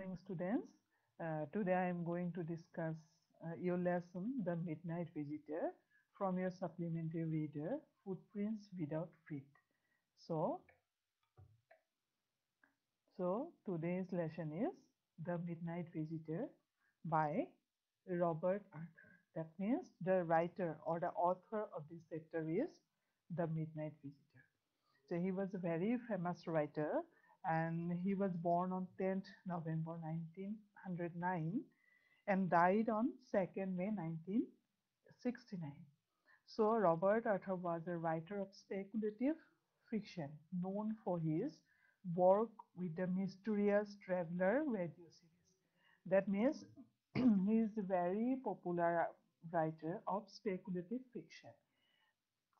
morning students. Uh, today i am going to discuss uh, your lesson the midnight visitor from your supplementary reader footprints without feet. So so today's lesson is the midnight visitor by robert arthur. That means the writer or the author of this chapter is the midnight visitor. So he was a very famous writer and he was born on 10th November 1909 and died on 2nd May 1969. So Robert Arthur was a writer of speculative fiction known for his work with the mysterious traveler radio series. That means he is a very popular writer of speculative fiction.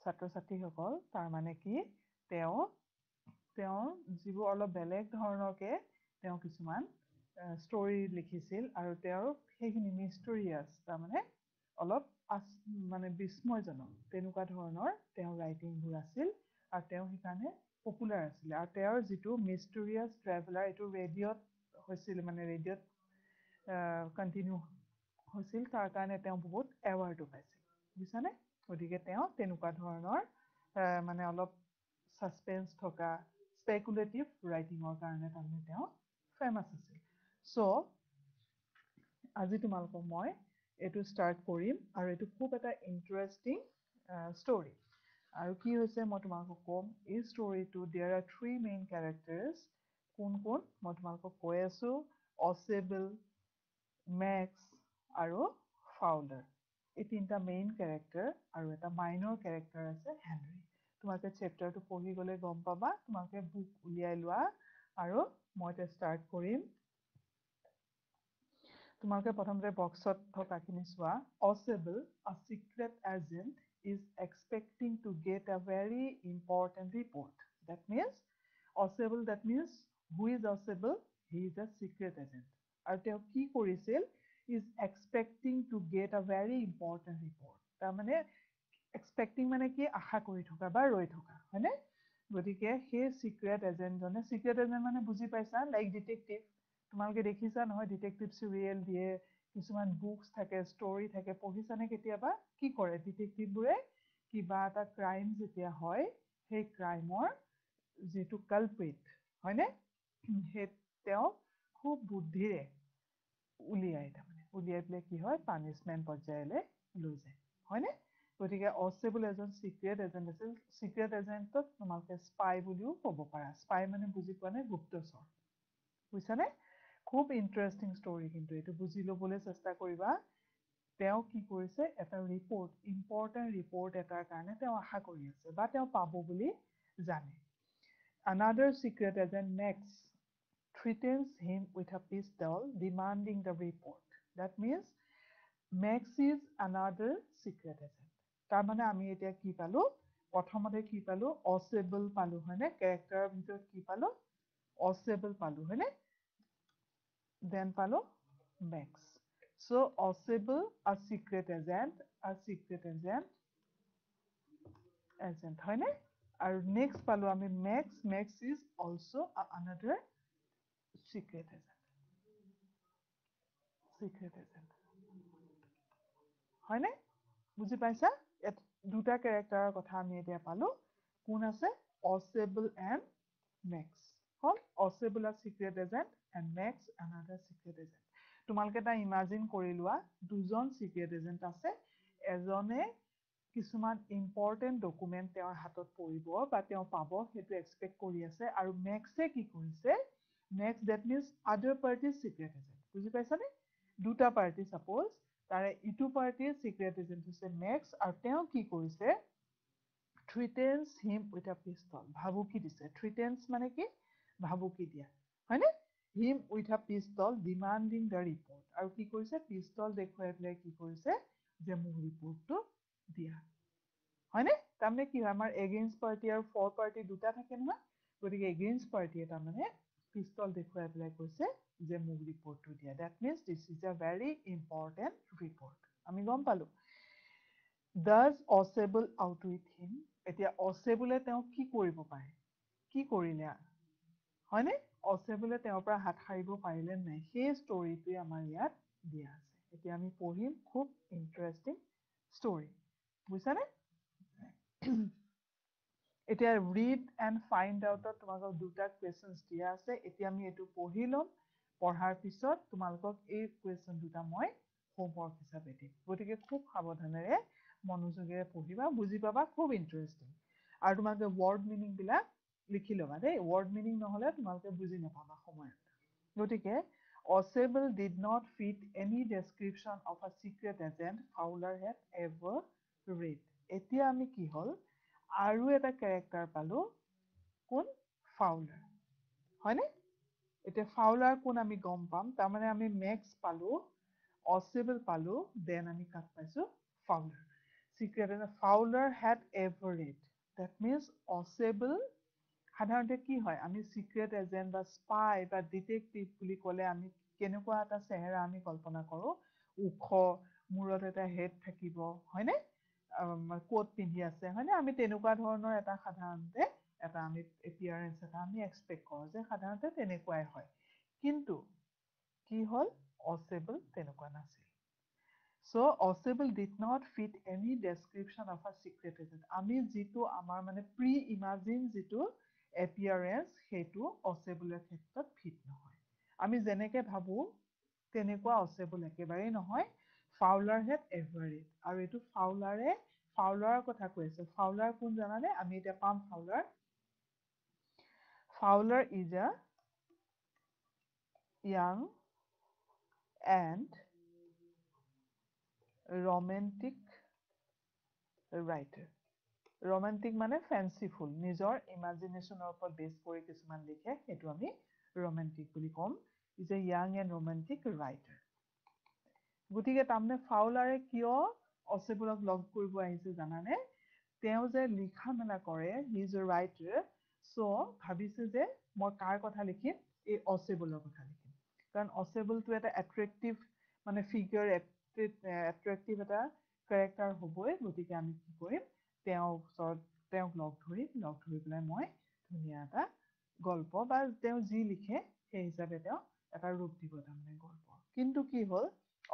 ছাত্ৰ ছাত্ৰীসকল তাৰমানে কি তেওঁ তেওঁ যিবোৰ অলপ বেলেগ ধৰণৰকে তেওঁ কিছুমান ষ্টৰি লিখিছিল আৰু তেওঁৰ সেইখিনি মিষ্টৰিয়াছ তাৰমানে অলপ মানে বিস্ময়জনক। তেনেকুৱা ধৰণৰ তেওঁৰ ৰাইটিংবোৰ আছিল আৰু তেওঁ সেইকাৰণে পপুলাৰ আছিলে। আৰু তেওঁৰ যিটো মিষ্টৰিয়াছ ট্ৰেভেলাৰ এইটো ৰেডিঅ'ত হৈছিল মানে ৰেডিঅ'ত কণ্টিনিউ হৈছিল তাৰ কাৰণে তেওঁ বহুত এৱাৰ্ডো পাইছিল। বুজিছানে? গতিকে তেওঁ তেনেকুৱা ধৰণৰ মানে অলপ ছাছপেঞ্চ থকা স্পেকুলেটিভ ৰাইটিঙৰ কাৰণে তাৰমানে তেওঁ ফেমাছ আছিল। চ' আজি তোমালোকক মই এইটো ষ্টাৰ্ট কৰিম আৰু এইটো খুব এটা ইণ্টাৰেষ্টিং ষ্টৰি আৰু কি হৈছে মই তোমালোকক ক'ম এই ষ্টৰিটো there are three main characters কোন কোন মই তোমালোকক কৈ আছোঁ অচেবল মেক্স আৰু ফাউলাৰ এই তিনিটা মেইন কেৰেক্টাৰ আৰু এটা মাইনৰ কেৰেক্টাৰ আছে হেনৰি তোমালোকে চেপ্টাৰটো পঢ়ি গ'লে গম পাবা তোমালোকে বুক উলিয়াই লোৱা আৰু মই এতিয়া ষ্টাৰ্ট কৰিম। তোমালোকে প্ৰথমতে বক্সত থকাখিনি চোৱা। Ausable a secret agent is expecting to get a very important report that means Ausable that means who is Ausable he is a secret agent আৰু তেওঁ কি কৰিছিল? Is expecting to get a very important report তাৰমানে expecting মানে কি আশা কৰি থকা বা ৰৈ থকা হয়নে? গতিকে সেই চিক্ৰেট এজেণ্টজনে চিক্ৰেট এজেণ্ট মানে বুজি পাইছা? লাইক ডিটেক্টিভ তোমালোকে দেখিছা নহয় ডিটেক্টিভ চিৰিয়েল দিয়ে কিছুমান বুকছ থাকে ষ্টৰি থাকে পঢ়িছানে কেতিয়াবা? কি কৰে? ডিটেক্টিভবোৰে কিবা এটা ক্ৰাইম যেতিয়া হয় সেই ক্ৰাইমৰ যিটো কালপ্ৰিট হয়নে? সেই তেওঁ খুব বুদ্ধিৰে উলিয়াই তাৰমানে উলিয়াই পেলাই কি হয় পানিছমেণ্ট পৰ্যায়লৈ লৈ যায় হয়নে? গতিকে অচেবল এজন চিক্ৰেট এজেণ্ট আছিল। চিক্ৰেট এজেণ্টক তোমালোকে স্পাই বুলিও ক'ব পাৰা। স্পাই মানে বুজি পোৱা নাই গুপ্তচৰ? বুজিছানে? খুব ইণ্টাৰেষ্টিং ষ্টৰি কিন্তু এইটো। বুজি ল'বলৈ চেষ্টা কৰিবা। তেওঁ কি কৰিছে? এটা ৰিপৰ্ট ইম্পৰ্টেণ্ট ৰিপৰ্ট এটাৰ কাৰণে তেওঁ আশা কৰি আছে বা তেওঁ পাব বুলি জানে। Another secret agent next threatens him with a pistol demanding the report. That means Max is another secret agent. তাৰমানে আমি এতিয়া কি পালো? প্ৰথমতে কি পালো? অচেবল পালো হয়নে? কেৰেক্টাৰৰ ভিতৰত কি পালো? অচেবল পালো হয়নে? দেন পালো Max so' Ausable a secret agent a secret agent agent হয়নে? আৰু নেক্সট পালো আমি Max Max is also' another secret agent secret agent হয়নে? বুজি পাইছা? দুটা কেৰেক্টাৰৰ কথা আমি এতিয়া পালো। কোন আছে? অচেবল এণ্ড মেক্স হ'ল Ausable a secret agent and Max another secret agent তোমালোকে এটা ইমাজিন কৰি লোৱা দুজন চিক্ৰেট এজেণ্ট আছে। এজনে কিছুমান ইম্পৰ্টেণ্ট ডকুমেণ্ট তেওঁৰ হাতত পৰিব বা তেওঁ পাব সেইটো এক্সপেক্ট কৰি আছে। আৰু মেক্সে কি কৰিছে? Next that means other parties secret agent বুজি পাইছানে? দুটা পাৰ্টি ছাপ'জ তাৰে ইটো পাৰ্টিৰ চিক্ৰেট এজেণ্ট হৈছে মেক্স আৰু তেওঁ কি কৰিছে? থ্ৰিটেন্স হিম উইথ আ পিষ্টল ভাবুকি দিছে। থ্ৰিটেন্স মানে কি? ভাবুকি দিয়া। হয়নে? Him with a pistol demanding the report আৰু কি কৰিছে? পিষ্টল দেখুৱাই পেলাই কি কৰিছে? যে মোক ৰিপৰ্টটো দিয়া। হয়নে? তাৰমানে কি হয়? আমাৰ এগেইনষ্ট পাৰ্টি আৰু ফৰ পাৰ্টি দুটা থাকে নহয়। গতিকে এগেইনষ্ট পাৰ্টিয়ে তাৰমানে পিষ্টল দেখুৱাই পেলাই কৈছে যে মোক ৰিপৰ্টটো দিয়া that means this is a very important report আমি গম পালো। Does Ausable out with him এতিয়া অচেবলে তেওঁ কি কৰিব পাৰে? কি কৰিলে? হয়নে? অচেবলে তেওঁৰ পৰা হাত সাৰিব পাৰিলে নাই? সেই ষ্টৰিটোৱে আমাৰ ইয়াত দিয়া আছে। এতিয়া আমি পঢ়িম। খুব ইণ্টাৰেষ্টিং ষ্টৰি বুজিছানে? এতিয়া ৰিড এণ্ড ফাইণ্ড আউটত তোমালোকক দুটা কুৱেশ্যনছ দিয়া আছে। এতিয়া আমি এইটো পঢ়ি ল'ম। পঢ়াৰ পিছত তোমালোকক এই কুৱেশ্যন দুটা মই হোমৱৰ্ক হিচাপে দিম। গতিকে খুব সাৱধানেৰে মনোযোগেৰে পঢ়িবা বুজি পাবা খুব ইণ্টাৰেষ্টিং আৰু তোমালোকে ৱৰ্ড মিনিংবিলাক লিখি ল'বা দেই। ৱৰ্ড মিনিং নহ'লে তোমালোকে বুজি নাপাবা সময়ত। গতিকে Ausable did not fit any description of a secret agent Fowler had ever read এতিয়া আমি কি হ'ল? আৰু এটা কেৰেক্টাৰ পালোঁ কোন? ফাউলাৰ হয়নে? এতিয়া ফাউলাৰ কোন আমি গম পাম তাৰমানে আমি মেক্স পালোঁ অচেবল পালোঁ দেন আমি কাক পাইছোঁ Fowler secret Fowler had ever read that means Ausable সাধাৰণতে কি হয় আমি চিক্ৰেট এজেণ্ট বা স্পাই বা ডিটেক্টিভ বুলি ক'লে আমি কেনেকুৱা এটা চেহেৰা আমি কল্পনা কৰোঁ? ওখ মূৰত এটা হেড থাকিব হয়নে? কোট পিন্ধি আছে হয়নে? আমি তেনেকুৱা ধৰণৰ এটা সাধাৰণতে এটা আমি এপিয়াৰেঞ্চ এটা আমি এক্সপেক্ট কৰোঁ যে সাধাৰণতে তেনেকুৱাই হয়। কিন্তু কি হ'ল? অচেবল তেনেকুৱা নাছিল। So' Ausable did not fit any description of a secret agent আমি যিটো আমাৰ মানে প্ৰি ইমাজিন যিটো এপিয়াৰেঞ্চ সেইটো অচেবলৰ ক্ষেত্ৰত ফিট নহয়। আমি যেনেকে ভাবোঁ তেনেকুৱা অচেবল একেবাৰেই নহয়। ফাউলাৰ হেড এভাৰেড আৰু এইটো ফাউলাৰে ফাউলাৰৰ কথা কৈ আছে। ফাউলাৰ কোন জানানে? আমি এতিয়া পাম Fowler Fowler is a young and romantic writer romantic মানে ফেঞ্চিফুল নিজৰ ইমাজিনেশ্যনৰ ওপৰত বেছ কৰি কিছুমান লিখে সেইটো আমি ৰোমেণ্টিক বুলি ক'ম। Is a young and romantic writer গতিকে তাৰমানে ফাউলাৰে কিয় অচেবুলক লগ কৰিব আহিছে জানানে? তেওঁ যে লিখা মেলা কৰে হি ইজ এ ৰাইটাৰ চ' ভাবিছে যে মই কাৰ কথা লিখিম? এই অচেবুলৰ কথা লিখিম। কাৰণ অচেবুলটো এটা এট্ৰেক্টিভ মানে ফিগাৰ এট্ৰেক্টিভ এটা কেৰেক্টাৰ হ'বই। গতিকে আমি কি কৰিম? তেওঁৰ ওচৰত তেওঁক লগ ধৰিম। লগ ধৰি পেলাই মই ধুনীয়া এটা গল্প বা তেওঁ যি লিখে সেই হিচাপে তেওঁ এটা ৰূপ দিব তাৰমানে গল্প। কিন্তু কি হ'ল?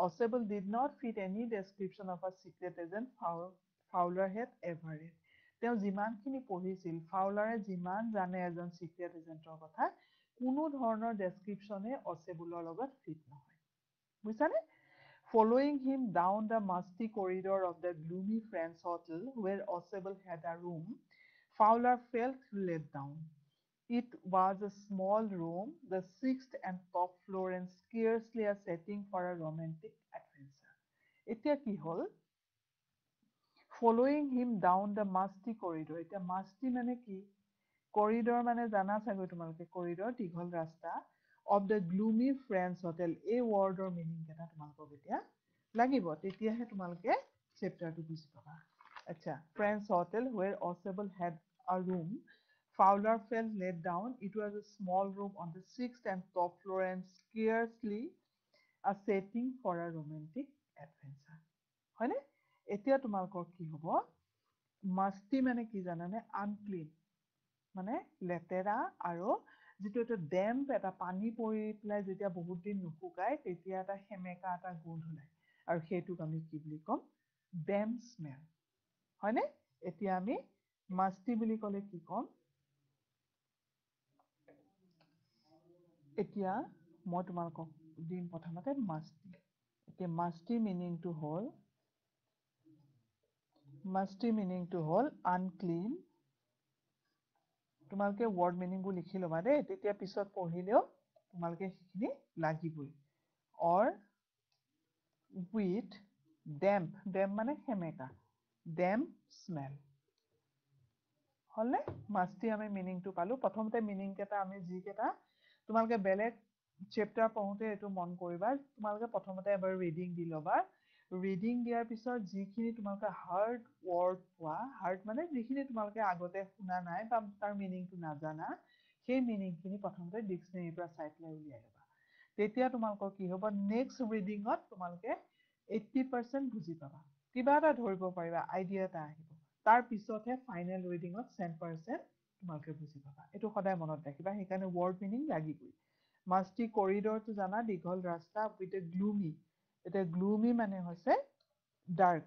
Ausable did not fit any description of a secret agent Fowler had ever read তেওঁ যিমানখিনি পঢ়িছিল ফাউলাৰে যিমান জানে এজন চিক্ৰেট এজেণ্টৰ কথা কোনো ধৰণৰ ডেছক্ৰিপশ্যনে অচেবুলৰ লগত ফিট নহয়। বুজিছানে? Following him down the musty corridor of the gloomy French hotel where Osable had a room, Fowler felt let down. It was a small room, the sixth and top floor, and scarcely a setting for a romantic adventure. এতিয়া কি হ'ল following him down the musty corridor এতিয়া musty মানে কি corridor মানে জানা চাগৈ তোমালোকে কৰিডৰ দীঘল ৰাস্তা of the gloomy French hotel এই ৱৰ্ডৰ মিনিং কেইটা তোমালোকক এতিয়া লাগিব তেতিয়াহে তোমালোকে চেপ্টাৰটো বুজি পাবা আচ্ছা French hotel where Ausable had a room Fowler felt let down. It was a small room on the sixth and top floor and scarcely a setting for a romantic adventure. এতিয়া তোমালোকৰ কি হ'ব? মাষ্টি মানে কি জানানে? আনক্লিন মানে লেতেৰা আৰু যিটো এটা ডেম্প এটা পানী পৰি পেলাই যেতিয়া বহুত দিন নুশুকায় তেতিয়া এটা সেমেকা এটা গোন্ধ ওলায়। আৰু সেইটোক আমি কি বুলি ক'ম? ডেম্প স্মেল হয়নে এতিয়া আমি মাষ্টি বুলি ক'লে কি ক'ম? এতিয়া মই তোমালোকক দিম প্ৰথমতে মাষ্টি এতিয়া মাষ্টি মিনিংটো হ'ল মাষ্টি মিনিংটো হ'ল আনক্লিন তোমালোকে ৱৰ্ড মিনিংবোৰ লিখি ল'বা দেই তেতিয়া পিছত পঢ়িলেও তোমালোকে সেইখিনি লাগিবই। অৰ উইথ ডেম্প ডেম্প মানে সেমেকা ডেম্প স্মেল হ'লনে? মাষ্টি আমি মিনিংটো পালোঁ। প্ৰথমতে মিনিংকেইটা আমি যিকেইটা তোমালোকে বেলেগ চেপ্টাৰ পঢ়োঁতে এইটো মন কৰিবা। তোমালোকে প্ৰথমতে এবাৰ ৰিডিং দি ল'বা। ৰিডিং দিয়াৰ পিছত যিখিনি তোমালোকে হাৰ্ড ৱৰ্ড পোৱা হাৰ্ড মানে যিখিনি তোমালোকে আগতে শুনা নাই বা তাৰ মিনিংটো নাজানা সেই মিনিংখিনি প্ৰথমতে ডিক্সনেৰীৰ পৰা চাই পেলাই উলিয়াই ল'বা। তেতিয়া তোমালোকৰ কি হ'ব নেক্সট ৰিডিঙত তোমালোকে এইট্টি পাৰ্চেণ্ট বুজি পাবা। কিবা এটা ধৰিব পাৰিবা আইডিয়া এটা আহিব। তাৰ পিছতহে ফাইনেল ৰিডিঙত চেণ্ট পাৰ্চেণ্ট তোমালোকে বুজি পাবা। এইটো সদায় মনত ৰাখিবা সেইকাৰণে ৱৰ্ড মিনিং লাগিবই। মাষ্টি কৰিডৰটো জানা দীঘল ৰাস্তা উইথ এ গ্লুমি এতিয়া গ্লুমি মানে হৈছে dark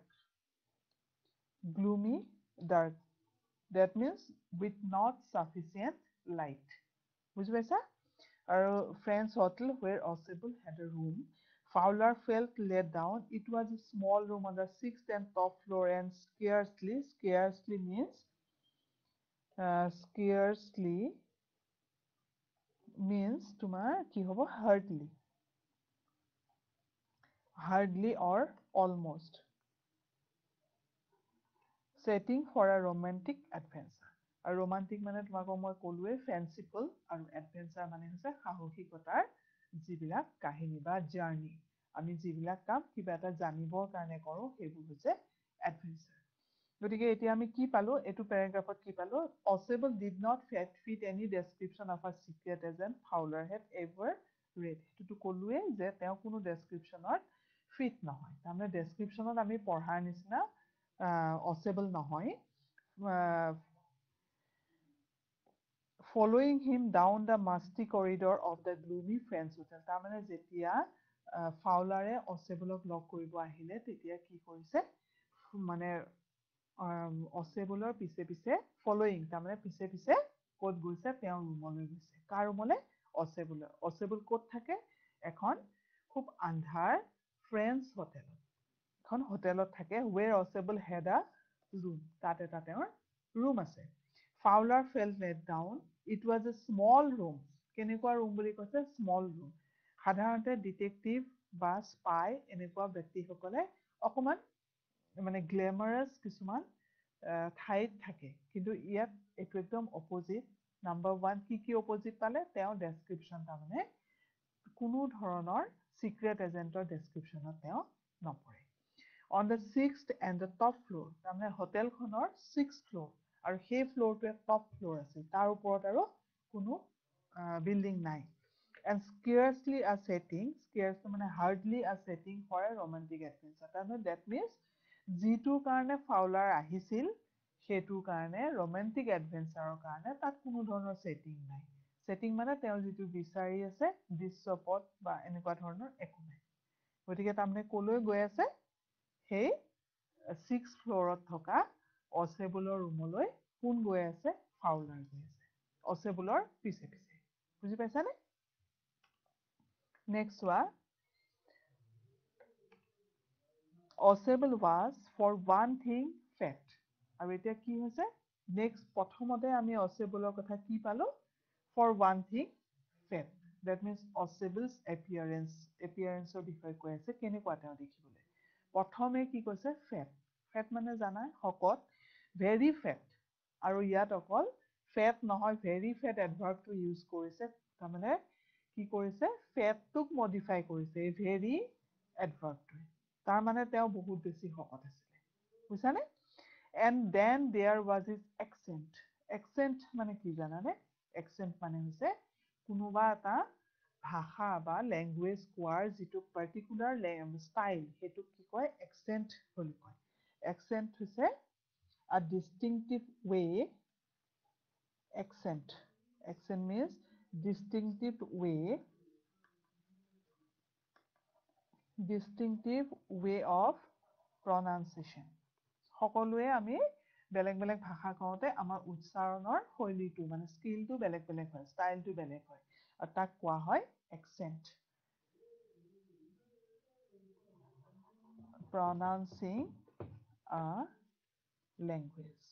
gloomy dark that means with not sufficient light বুজি পাইছা? আৰু French hotel where Ausable had a room Fowler felt let down. It was a small room on the sixth and top floor, and scarcely, scarcely means uh, scarcely means তোমাৰ কি হ'ব hardly hardly or almost setting for a romantic adventure আৰু romantic মানে তোমাক মই ক'লোৱে fanciful আৰু adventure মানে হৈছে সাহসিকতাৰ যিবিলাক কাহিনী বা জাৰ্ণি আমি যিবিলাক কাম কিবা এটা জানিবৰ কাৰণে কৰোঁ সেইবোৰ হৈছে এডভেঞ্চাৰ গতিকে এতিয়া আমি কি পালোঁ এইটো পেৰাগ্ৰাফত কি পালোঁ Ausable did not fit fit any description of a secret agent Fowler had ever read সেইটোতো ক'লোৱে যে তেওঁ কোনো ডেছক্ৰিপশ্যনত ফিট নহয়। তাৰমানে ডেছক্ৰিপশ্যনত আমি পঢ়াৰ নিচিনা অচেবল নহয়। Following him down the musty corridor of the gloomy French hotel তাৰমানে যেতিয়া ফাউলাৰে অচেবলক লগ কৰিব আহিলে তেতিয়া কি কৰিছে মানে অচেবলৰ পিছে পিছে ফল'য়িং তাৰমানে পিছে পিছে ক'ত গৈছে তেওঁৰ ৰুমলৈ গৈছে। কাৰ ৰুমলৈ? অচেবলৰ। অচেবল ক'ত থাকে? এখন খুব আন্ধাৰ ফ্ৰেঞ্চ হোটেলত এখন হোটেলত থাকে ৱেৰ অচেবল হেড আ ৰুম তাত এটা তেওঁৰ ৰুম আছে। Fowler felt let down it was a small room কেনেকুৱা ৰুম বুলি কৈছে? স্মল ৰুম সাধাৰণতে ডিটেক্টিভ বা স্পাই এনেকুৱা ব্যক্তিসকলে অকণমান মানে গ্লেমাৰাছ কিছুমান ঠাইত থাকে। কিন্তু ইয়াত এইটো একদম অপজিট নাম্বাৰ ওৱান কি কি অপজিট পালে? তেওঁ ডেছক্ৰিপশ্যন তাৰমানে কোনো ধৰণৰ চিক্ৰেট এজেণ্টৰ ডেছক্ৰিপশ্যনত তেওঁ নপৰে। On the sixth and the top floor তাৰমানে হোটেলখনৰ ছিক্স ফ্ল'ৰ আৰু সেই ফ্ল'ৰটোৱে টপ ফ্ল'ৰ আছিল। তাৰ ওপৰত আৰু কোনো বিল্ডিং নাই। এণ্ড স্কিয়াৰ্চলি আ ছেটিং স্কিয়াৰ্চটো মানে hardly a setting for a romantic adventure তাৰমানে ডেট মিনছ যিটোৰ কাৰণে ফাউলাৰ আহিছিল সেইটোৰ কাৰণে ৰোমেণ্টিক এডভেঞ্চাৰৰ কাৰণে তাত কোনো ধৰণৰ ছেটিং নাই। ছেটিং মানে তেওঁ যিটো বিচাৰি আছে দৃশ্যপট বা এনেকুৱা ধৰণৰ একো নাই। গতিকে তাৰমানে ক'লৈ গৈ আছে? সেই ছিক্স ফ্ল'ৰত থকা অচেবুলৰ ৰুমলৈ কোন গৈ আছে? ফাউলাৰ গৈ আছে। অচেবুলৰ পিছে পিছে। বুজি পাইছানে? নেক্সট চোৱা। Ausable was for one thing fat আৰু এতিয়া কি হৈছে? নেক্সট প্ৰথমতে আমি অচেবলৰ কথা কি পালোঁ? For one thing fat that means Ausable's appearance এপিয়াৰেঞ্চৰ বিষয়ে কৈ আছে কেনেকুৱা তেওঁ দেখিবলৈ? প্ৰথমে কি কৈছে? ফেট ফেট মানে জানাই শকত ভেৰি ফেট আৰু ইয়াত অকল ফেট নহয় ভেৰি ফেট এডভাৰ্বটো ইউজ কৰিছে তাৰমানে কি কৰিছে? ফেটটোক মডিফাই কৰিছে এই ভেৰি এডভাৰ্বটোৱে তাৰমানে তেওঁ বহুত বেছি শকত আছিলে। বুজিছানে? And then there was is accent accent মানে কি জানানে? একচেণ্ট মানে হৈছে কোনোবা এটা ভাষা বা লেংগুৱেজ কোৱাৰ যিটো পাৰ্টিকুলাৰ ষ্টাইল সেইটোক কি কয়? একচেণ্ট বুলি কয়। একচেণ্ট হৈছে a distinctive way accent. Accent means distinctive way distinctive way of pronunciation. সকলোৱে আমি বেলেগ বেলেগ ভাষা কওঁতে আমাৰ উচ্চাৰণৰ শৈলীটো মানে স্কিলটো বেলেগ বেলেগ হয় ষ্টাইলটো বেলেগ হয়। আৰু তাক কোৱা হয় pronouncing a লেংগুৱেজ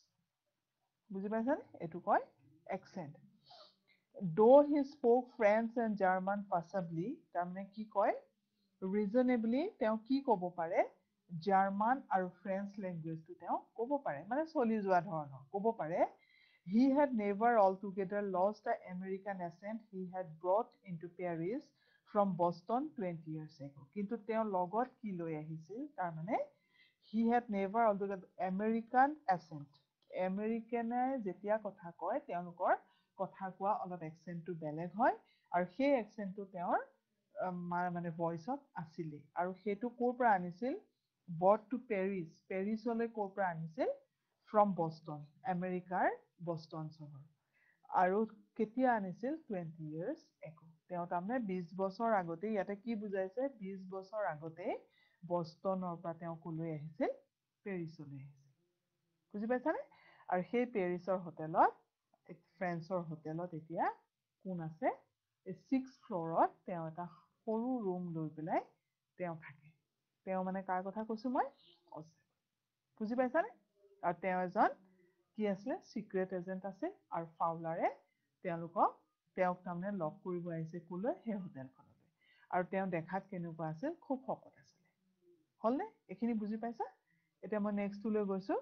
বুজি পাইছানে? এইটো কয় accent though' he spoke French and German passably তাৰমানে কি কয়? ৰিজনেবলি তেওঁ কি ক'ব পাৰে? জাৰ্মান আৰু ফ্ৰেঞ্চ লেংগুৱেজটো তেওঁ ক'ব পাৰে মানে চলি যোৱা ধৰণৰ। ক'ব পাৰে he had never altogether lost the American accent he had brought into Paris from Boston twenty years ago কিন্তু তেওঁ লগত কি লৈ আহিছিল? তাৰমানে he had never altogether American accent আমেৰিকানে যেতিয়া কথা কয় তেওঁলোকৰ কথা কোৱা অলপ একচেণ্টটো বেলেগ হয় আৰু সেই একচেণ্টটো তেওঁৰ মানে ভইচত আছিলেই আৰু সেইটো ক'ৰ পৰা আনিছিল? বৰ্ড টু পেৰিছ পেৰিছলৈ ক'ৰ পৰা আনিছিল? ফ্ৰম বষ্টন আমেৰিকাৰ বষ্টন চহৰ। আৰু কেতিয়া আনিছিল? টুৱেণ্টি ইয়াৰ্ছ একো তেওঁ তাৰমানে বিছ বছৰ আগতে ইয়াতে কি বুজাইছে? বিছ বছৰ আগতে বষ্টনৰ পৰা তেওঁ কলৈ আহিছিল? পেৰিছলৈ আহিছিল। বুজি পাইছানে? আৰু সেই পেৰিছৰ হোটেলত ফ্ৰেন্সৰ হোটেলত এতিয়া কোন আছে? ছিক্স ফ্ল'ৰত তেওঁ এটা সৰু ৰুম লৈ পেলাই তেওঁ থাকে। তেওঁ মানে কাৰ কথা কৈছোঁ মই? বুজি পাইছানে? আৰু তেওঁ এজন কি আছিলে? চিক্ৰেট এজেণ্ট আছিল আৰু ফাউলাৰে তেওঁলোকক তেওঁক তাৰমানে লগ কৰিব আহিছে ক'লৈ? সেই হোটেলখনলৈ। আৰু তেওঁ দেখাত কেনেকুৱা আছিল? খুব শকত আছিলে। হ'লনে? এইখিনি বুজি পাইছা? এতিয়া মই নেক্সটটোলৈ গৈছোঁ।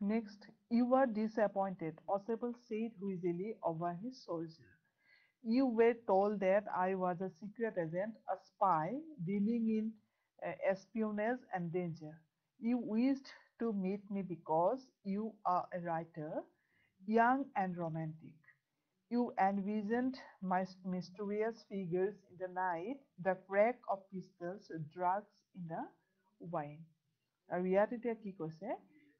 Next, you were disappointed, Osable said wheezily over his soldier. You were told that I was a secret agent, a spy dealing in uh, espionage and danger. You wished to meet me because you are a writer, young and romantic. You envisioned my mysterious figures in the night, the crack of pistols, drugs in the wine. আৰু ইয়াত এতিয়া কি কৈছে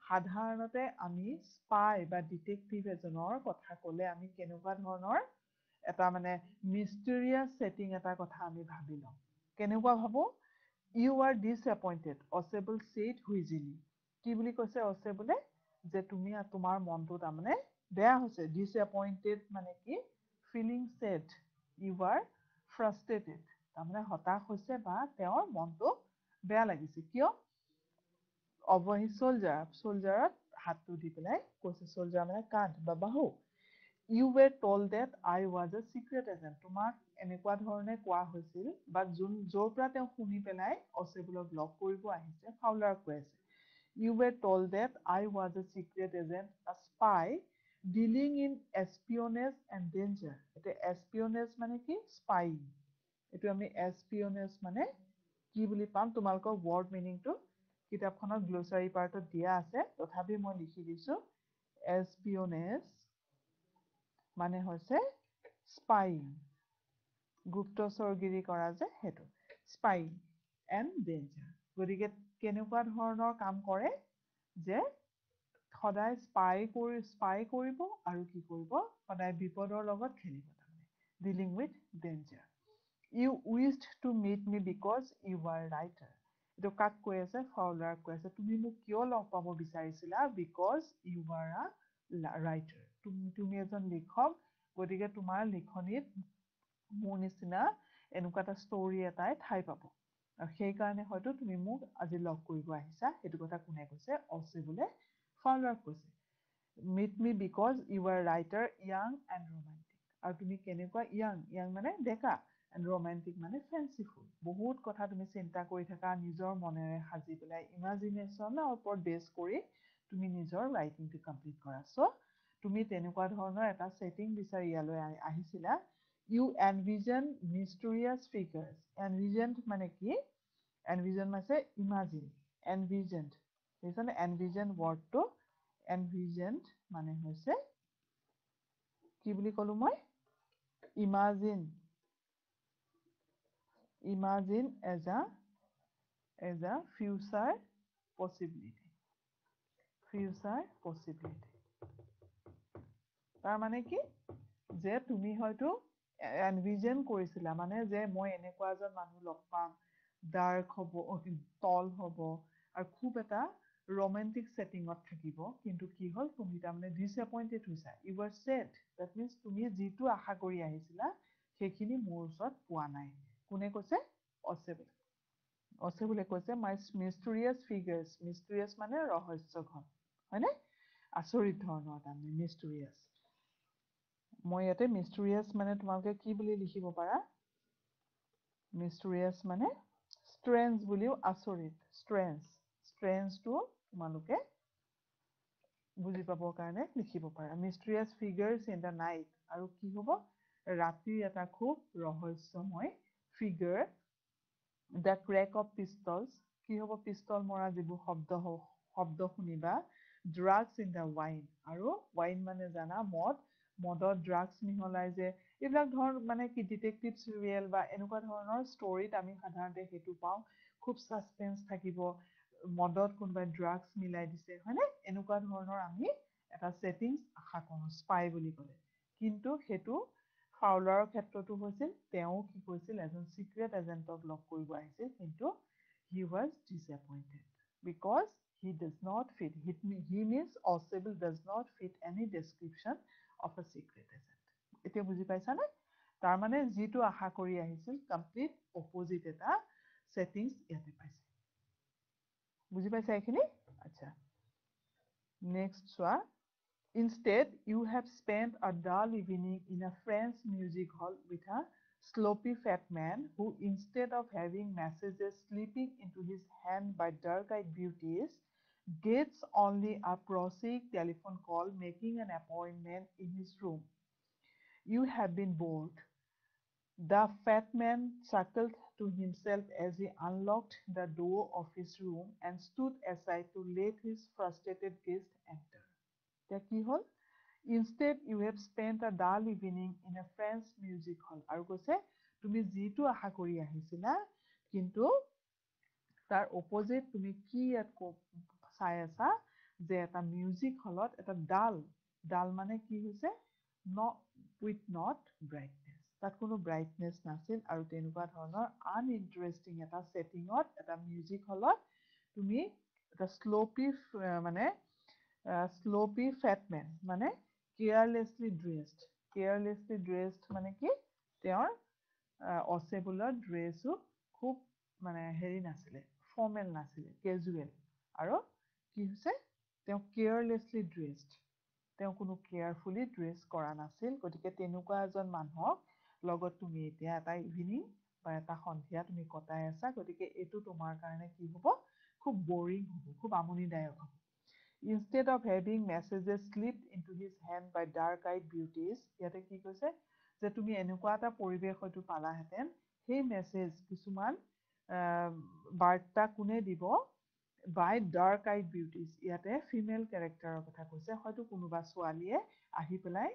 সাধাৰণতে আমি spy বা detective এজনৰ কথা ক'লে আমি কেনেকুৱা ধৰণৰ এটা মানে মিষ্টেৰিয়াছ ছেটিং এটা কথা আমি ভাবি লওঁ। কেনেকুৱা ভাবোঁ? You are disappointed Ausable said wheezily কি বুলি কৈছে অচেবলে যে তুমি তোমাৰ মনটো তাৰমানে বেয়া হৈছে। ডিছএপইণ্টেড মানে কি? Feeling sad you are frustrated তাৰমানে হতাশ হৈছে বা তেওঁৰ মনটো বেয়া লাগিছে। কিয়? অৱহি চলজাৰ চলজাৰত হাতটো দি পেলাই কৈছে চলজাৰ মানে কান্ধ বা বাহু। You were told that I was a secret agent তোমাক এনেকুৱা ধৰণে কোৱা হৈছিল বা যোন য'ৰ পৰা তেওঁ শুনি পেলাই অচেবুলক লগ কৰিব আহিছে ফাউলাৰক কৈ আছে। You were told that I was a secret agent a spy dealing in espionage and danger এতিয়া এছপিঅনেজ মানে কি? স্পাইং এইটো আমি এছপিঅনেজ মানে কি বুলি পাম? তোমালোকৰ ৱৰ্ড মিনিংটো কিতাপখনৰ গ্ল'চাৰী পাৰ্টত দিয়া আছে। তথাপি মই লিখি দিছোঁ এছপিঅনেজ মানে হৈছে স্পাইং গুপ্তচৰগিৰি কৰা যে সেইটো স্পাইং এণ্ড ডেঞ্জাৰ গতিকে কেনেকুৱা ধৰণৰ কাম কৰে যে সদায় স্পাই কৰি স্পাই কৰিব আৰু কি কৰিব সদায় বিপদৰ লগত খেলিব তাৰমানে dealing with danger you wished to meet me because you are writer এইটো কাক কৈ আছে? ফাউলাৰক কৈ আছে। তুমি মোক কিয় লগ পাব বিচাৰিছিলা? Because you are a writer তুমি এজন লিখক গতিকে তোমাৰ লিখনিত মোৰ নিচিনা এনেকুৱা এটা ষ্টৰী এটাই ঠাই পাব। আৰু সেইকাৰণে হয়তো তুমি মোক আজি লগ কৰিব আহিছা। সেইটো কথা কোনে কৈছে? অচে বোলে ফাউলাৰক কৈছে। Meet me because you are writer young and romantic আৰু তুমি কেনেকুৱা য়াং য়াং মানে ডেকা এণ্ড ৰোমেণ্টিক মানে ফেঞ্চিফুল বহুত কথা তুমি চিন্তা কৰি থাকা নিজৰ মনেৰে সাজি পেলাই ইমাজিনেশ্যনৰ ওপৰত বেছ কৰি তুমি নিজৰ ৰাইটিংটো কমপ্লিট কৰা। চ' তুমি তেনেকুৱা ধৰণৰ এটা ছেটিং বিচাৰি ইয়ালৈ আহিছিলা। ইউ এনভিজন মিষ্টৰিয়াছ ফিগাৰ্ছ এনভিজেণ্ট মানে কি? এনভিজন মানে ইমাজিন এনভিজেণ্ট বুজিছানে? এনভিজন ৱৰ্ডটো এনভিজেণ্ট মানে হৈছে কি বুলি ক'লোঁ মই? Imagine imagine as a as a future possibility future possibility তাৰ মানে কি? যে তুমি হয়তো এনভিজন কৰিছিলা মানে যে মই এনেকুৱা এজন মানুহ লগ পাম ডাৰ্ক হ'ব তল হ'ব আৰু খুব এটা ৰোমেণ্টিক ছেটিঙত থাকিব। কিন্তু কি হ'ল? তুমি তাৰমানে ডিছএপইণ্টেড হৈছা। You are sad that means তুমি যিটো আশা কৰি আহিছিলা সেইখিনি মোৰ ওচৰত পোৱা নাই। কোনে কৈছে? অচেবুলে অচেবুলে কৈছে মাই মিষ্টৰিয়াছ ফিগাৰ্ছ মিষ্টৰিয়াছ মানে ৰহস্য ঘন হয়নে? আচৰিত ধৰণৰ তাৰমানে মিষ্টৰিয়াছ মই ইয়াতে মিষ্টৰিয়াছ মানে তোমালোকে কি বুলি লিখিব পাৰা? মিষ্টৰিয়াছ মানে ষ্ট্ৰেঞ্জ বুলিও আচৰিত। ষ্ট্ৰেঞ্জ ষ্ট্ৰেঞ্জটো তোমালোকে বুজি পাবৰ কাৰণে লিখিব পাৰা। Mysterious figures in the night আৰু কি হ'ব? ৰাতিৰ এটা খুব ৰহস্যময় ফিগাৰ দ্য ক্ৰেক অফ পিষ্টলছ কি হ'ব? পিষ্টল মৰা যিবোৰ শব্দ শব্দ শুনিবা ড্ৰাগছ ইন দ্য ৱাইন আৰু ৱাইন মানে জানা মদ মদত ড্ৰাগছ মিহলাই যে এইবিলাক ধৰ মানে কি ডিটেক্টিভ চিৰিয়েল বা এনেকুৱা ধৰণৰ ষ্টৰিত আমি সাধাৰণতে সেইটো পাওঁ। খুব ছাছপেঞ্চ থাকিব মদত কোনোবাই ড্ৰাগছ মিলাই দিছে হয়নে? এনেকুৱা ধৰণৰ আমি এটা ছেটিংছ আশা কৰোঁ স্পাই বুলি ক'লে। কিন্তু সেইটো ফাউলাৰৰ ক্ষেত্ৰতো হৈছিল তেওঁ কি কৰিছিল এজন চিক্ৰেট এজেণ্টক লগ কৰিব আহিছিল কিন্তু he was disappointed because he does not fit he means Ausable does not fit any of a secret agent এতিয়া বুজি পাইছানে তাৰমানে যিটো আশা কৰি আহিছিল কমপ্লিট অপজিট এটা ছেটিংছ ইয়াতে পাইছে বুজি পাইছা এইখিনি আচ্ছা নেক্সট চোৱা Instead, you have spent a dull evening in a French music hall with a sloppy fat man who, instead of having messages slipping into his hand by dark-eyed beauties, gets only a prosaic telephone call making an appointment in his room. You have been bored. The fat man chuckled to himself as he unlocked the door of his room and stood aside to let his frustrated guest enter. এতিয়া কি হ'ল instead you have spend a dull evening in a French music hall আৰু কৈছে তুমি যিটো আশা কৰি আহিছিলা কিন্তু তাৰ অপজিট তুমি কি ইয়াত চাই আছা যে এটা মিউজিক হলত এটা ডাল ডাল মানে কি হৈছে? ন উইথ নট ব্ৰাইটনেছ তাত কোনো ব্ৰাইটনেছ নাছিল আৰু তেনেকুৱা ধৰণৰ আনইণ্টাৰেষ্টিং এটা ছেটিঙত এটা মিউজিক হলত তুমি এটা শ্ল'পি মানে শ্ল'পি ফেটমেন মানে কেয়াৰলেছলি ড্ৰেছড কেয়াৰলেছলি ড্ৰেছড মানে কি? তেওঁৰ অচেবুলৰ ড্ৰেছো খুব মানে হেৰি নাছিলে ফৰ্মেল নাছিলে কেজুৱেল আৰু কি হৈছে তেওঁ কেয়াৰলেছলি ড্ৰেছড তেওঁ কোনো কেয়াৰফুলি ড্ৰেছ কৰা নাছিল গতিকে তেনেকুৱা এজন মানুহক লগত তুমি এতিয়া এটা ইভিনিং বা এটা সন্ধিয়া তুমি কটাই আছা গতিকে এইটো তোমাৰ কাৰণে কি হ'ব? খুব বৰিং হ'ব খুব আমনিদায়ক হ'ব। Instead of having messages slip into his hand by dark eyed beauties ইয়াতে কি কৈছে? যে তুমি এনেকুৱা এটা পৰিৱেশ হয়তো পালাহেঁতেন সেই মেছেজ কিছুমান বাৰ্তা কোনে দিব? বাই ডাৰ্ক আইড বিউটিজ ইয়াতে ফিমেল কেৰেক্টাৰৰ কথা কৈছে। হয়তো কোনোবা ছোৱালীয়ে আহি পেলাই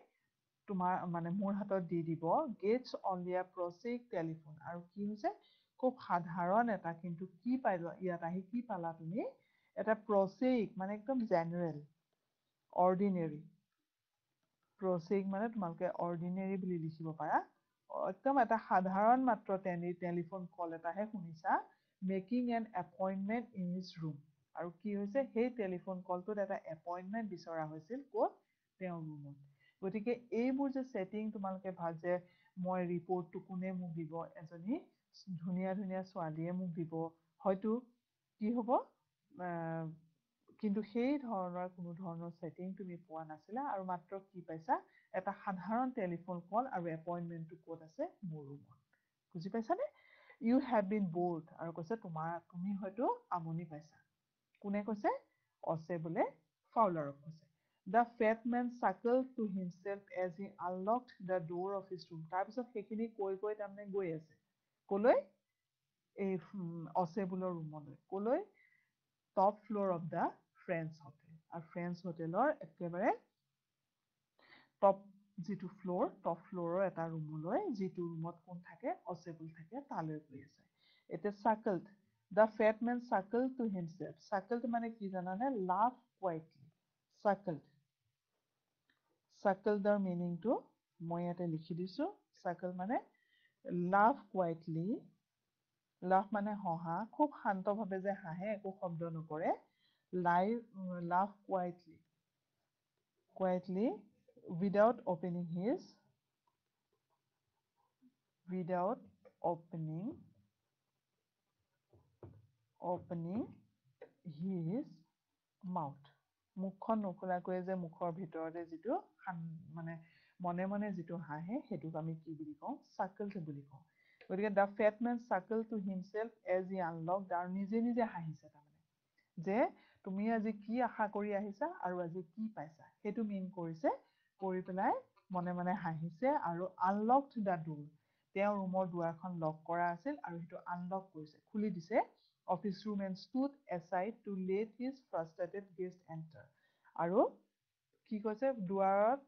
তোমাৰ মানে মোৰ হাতত দি দিব। গেটছ অনলি প্ৰচেক টেলিফোন আৰু কি হৈছে? খুব সাধাৰণ এটা কিন্তু কি পাই ইয়াত আহি কি পালা তুমি? এটা প্ৰচেক মানে একদম জেনেৰেল অৰ্ডিনেৰী প্ৰচেক মানে তোমালোকে অৰ্ডিনেৰী বুলি লিখিব পাৰা। একদম এটা সাধাৰণ মাত্ৰ টেলিফোন কল এটাহে শুনিছা। Making an appointment in his room আৰু কি হৈছে? সেই টেলিফোন কলটোত এটা এপইণ্টমেণ্ট বিচৰা হৈছিল ক'ত? তেওঁৰ ৰুমত গতিকে এইবোৰ যে ছেটিং তোমালোকে ভাল যে মই ৰিপৰ্টটো কোনে মোক দিব? এজনী ধুনীয়া ধুনীয়া ছোৱালীয়ে মোক দিব। হয়তো কি হ'ব? কিন্তু সেই ধৰণৰ কোনো ধৰণৰ ছেটিং তুমি পোৱা নাছিলা আৰু মাত্ৰ কি পাইছা? এটা সাধাৰণ টেলিফোন কল আৰু এপইণ্টমেণ্টটো ক'ত আছে? মোৰ ৰুমত বুজি পাইছানে? ইউ হেভ বিন বৰ্ড আৰু কৈছে তোমাৰ তুমি হয়তো আমনি পাইছা। কোনে কৈছে? অচে বোলে ফাউলাৰক কৈছে। The fat man chuckle to himself as he unlocked the door of his room তাৰপিছত সেইখিনি কৈ কৈ তাৰমানে গৈ আছে। কলৈ? এই অচেবুলৰ ৰুমলৈ। কলৈ? Top floor of the French hotel আৰু ফ্ৰেঞ্চ হোটেলৰ একেবাৰে টপ যিটো ফ্ল'ৰ টপ ফ্ল'ৰৰ এটা ৰুমলৈ যিটো ৰুমত কোন থাকে অচেবুল থাকে তালৈ গৈ আছে। এতিয়া chuckled the fat man chuckle to himself chuckled মানে কি জানানে? লাভ কুৱাইটলি চাকল্ড চাৰ্কলডৰ মিনিংটো মই ইয়াতে লিখি দিছোঁ। চাৰ্কল মানে লাভ কুৱাইটলি লাভ মানে হহা খুব শান্তভাৱে যে হাঁহে একো শব্দ নকৰে। Lie love quietly quietly without opening his without opening opening his mouth মুখখন নোখোলাকৈ যে মুখৰ ভিতৰতে যিটো মানে মনে মনে যিটো হাঁহে সেইটোক আমি কি বুলি কওঁ? চাৰ্কল বুলি কওঁ। গতিকে the fat man chuckle to himself as he unlock আৰু নিজে নিজে হাঁহিছে তাৰমানে। যে তুমি আজি কি আশা কৰি আহিছা আৰু আজি কি পাইছা? সেইটো মিন কৰিছে কৰি পেলাই মনে মনে হাঁহিছে আৰু আনলক দ্য ডোৰ তেওঁ ৰুমৰ দুৱাৰখন লক কৰা আছিল আৰু সেইটো আনলক কৰিছে খুলি দিছে। Office room and stood aside to let his frustrated guest enter আৰু কি কৈছে? দুৱাৰত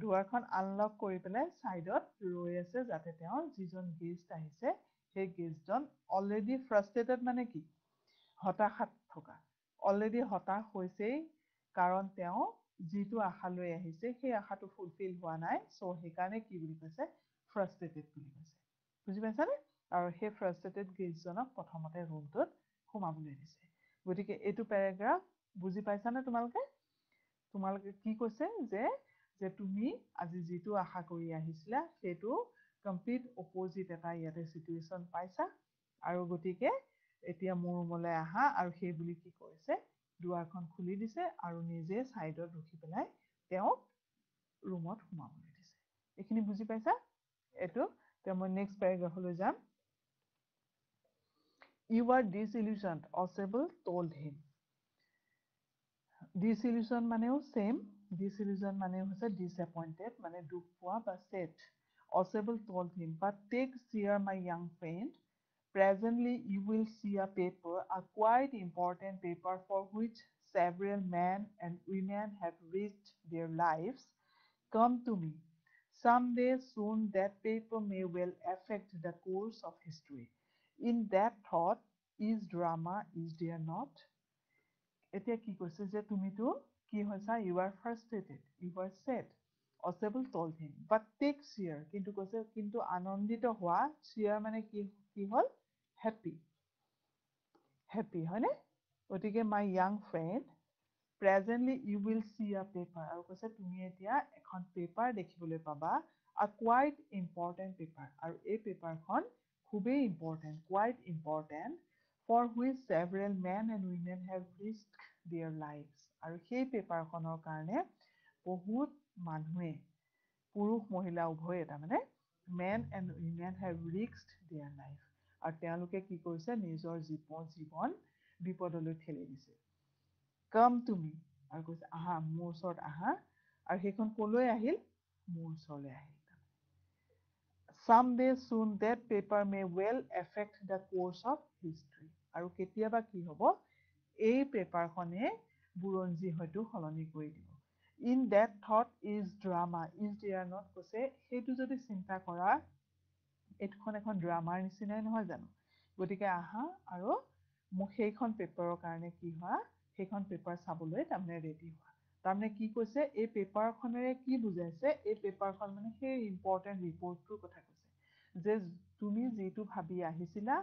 দুৱাৰখন আনলক কৰি পেলাই ছাইডত ৰৈ আছে যাতে তেওঁৰ যিজন গেষ্ট আহিছে সেই গেষ্টজন অলৰেডি ফ্ৰাষ্ট্ৰেটেড মানে কি? হতাশাত থকা। অলৰেডি হতাশ হৈছেই কাৰণ তেওঁ যিটো আশা লৈ আহিছে সেই আশাটো ফুলফিল হোৱা নাই। চ' সেইকাৰণে কি বুলি কৈছে? ফ্ৰাষ্ট্ৰেটেড বুলি কৈছে। বুজি পাইছানে? আৰু সেই ফ্ৰাষ্ট্ৰেটেড গেষ্টজনক প্ৰথমতে ৰুমটোত সোমাবলৈ দিছে। গতিকে এইটো পেৰাগ্ৰাফ বুজি পাইছানে তোমালোকে? তোমালোকে কি কৈছে যে যে তুমি আজি যিটো আশা কৰি আহিছিলা সেইটো কমপ্লিট অপজিট এটা ইয়াতে চিটুৱেশ্যন পাইছা। আৰু গতিকে এতিয়া মোৰ ৰুমলৈ আহা। আৰু সেই বুলি কি কৰিছে? দুৱাৰখন খুলি দিছে আৰু নিজে ছাইডত ৰখি পেলাই তেওঁক ৰুমত সোমাবলৈ দিছে এইখিনি বুজি পাইছা? এইটো এতিয়া মই নেক্সট পেৰাগ্ৰাফলৈ যাম। You are disillusioned Ausable told him মানেও ছেইম ডিছইলিউশ্যন মানে হৈছে ডিছএপইণ্টেড মানে দুখ পোৱা বা sad Ausable told him but take cheer my young friend Presently, you will see a paper, a quite important paper for which several men and women have risked their lives. Come to me. Someday soon that paper may well affect the course of history. In that thought is drama, is there not? এতিয়া কি কৈছে যে তুমিতো কি হৈছা you are frustrated you are sad অচেবল told him but take cheer কিন্তু কৈছে কিন্তু আনন্দিত হোৱা চিয়াৰ মানে কি কি হ'ল হেপী হেপী হয়নে? গতিকে my young friend presently you will see a paper আৰু কৈছে তুমি এতিয়া এখন পেপাৰ দেখিবলৈ পাবা আ কোৱাইট ইম্পৰ্টেণ্ট পেপাৰ আৰু এই পেপাৰখন খুবেই important quite important for which several men and women have risk their life আৰু সেই পেপাৰখনৰ কাৰণে বহুত মানুহে পুৰুষ মহিলা উভয়ে তাৰমানে men and women have risk their life আৰু তেওঁলোকে কি কৰিছে? নিজৰ জীৱন জীৱন বিপদলৈ ঠেলি দিছে। কাম তুমি। আৰু কৈছে আহা মোৰ ওচৰত আহা। আৰু সেইখন কলৈ আহিল? মোৰ ওচৰলৈ আহিল some day soon that paper may well affect the course of history আৰু কেতিয়াবা কি হ'ব? এই পেপাৰখনে বুৰঞ্জী হয়তো সলনি কৰি দিব। In that thought is drama is there not কৈছে সেইটো যদি চিন্তা কৰা এইখন এখন ড্ৰামাৰ নিচিনাই নহয় জানো? গতিকে আহা আৰু মোক সেইখন পেপাৰৰ কাৰণে কি হোৱা সেইখন পেপাৰ চাবলৈ তাৰমানে ৰেডি হোৱা। তাৰমানে কি কৈছে এই পেপাৰখনেৰে কি বুজাইছে এই পেপাৰখন মানে সেই ইম্পৰ্টেণ্ট ৰিপৰ্টটোৰ কথা কৈছে। যে তুমি যিটো ভাবি আহিছিলা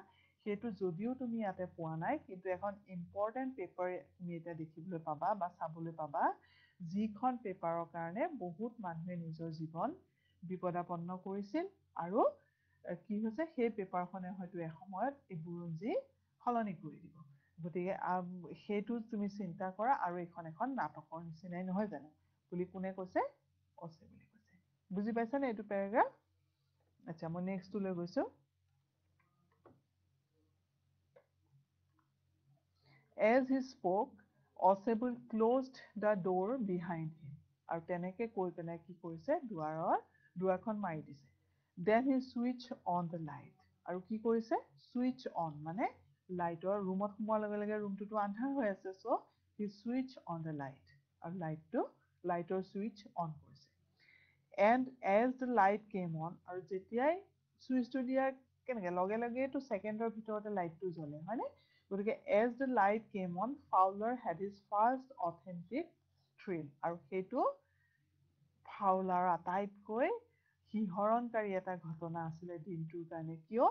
সেইটো যদিও তুমি ইয়াতে পোৱা নাই কিন্তু এখন ইম্পৰ্টেণ্ট পেপাৰ তুমি এতিয়া দেখিবলৈ পাবা বা চাবলৈ পাবা যিখন পেপাৰৰ কাৰণে বহুত মানুহে নিজৰ জীৱন বিপদাপন্ন কৰিছিল আৰু কি হৈছে? সেই পেপাৰখনে হয়তো এসময়ত এই বুৰঞ্জী সলনি কৰি দিব। গতিকে সেইটো তুমি চিন্তা কৰা আৰু এইখন এখন নাটকৰ নিচিনাই নহয় জানো? বুলি কোনে কৈছে? অছে বুলি কৈছে। বুজি পাইছানে এইটো পেৰাগ্ৰাফ আচ্ছা মই নেক্সটটোলৈ গৈছো। As he spoke Ausable closed the door behind him আৰু তেনেকে কৈ পেলাই কি কৰিছে? দুৱাৰৰ দুৱাৰখন মাৰি দিছে। Then he switch on the light আৰু কি কৰিছে? ছুইচ অন মানে লাইটৰ ৰুমত সোমোৱাৰ লগে লগে ৰুমটোতো আন্ধাৰ হৈ আছে so' he switch on the light আৰু লাইটটো লাইটৰ ছুইচ অন কৰিছে। And as the light came on আৰু যেতিয়াই ছুইচটো দিয়াৰ কেনেকৈ লগে লগেতো ছেকেণ্ডৰ ভিতৰতে লাইটটো জ্বলে হয়নে? গতিকে as the light came on Fowler had his first authentic thrill আৰু সেইটো ফাউলাৰ আটাইতকৈ শিহৰণকাৰী এটা ঘটনা আছিলে দিনটোৰ কাৰণে? কিয়?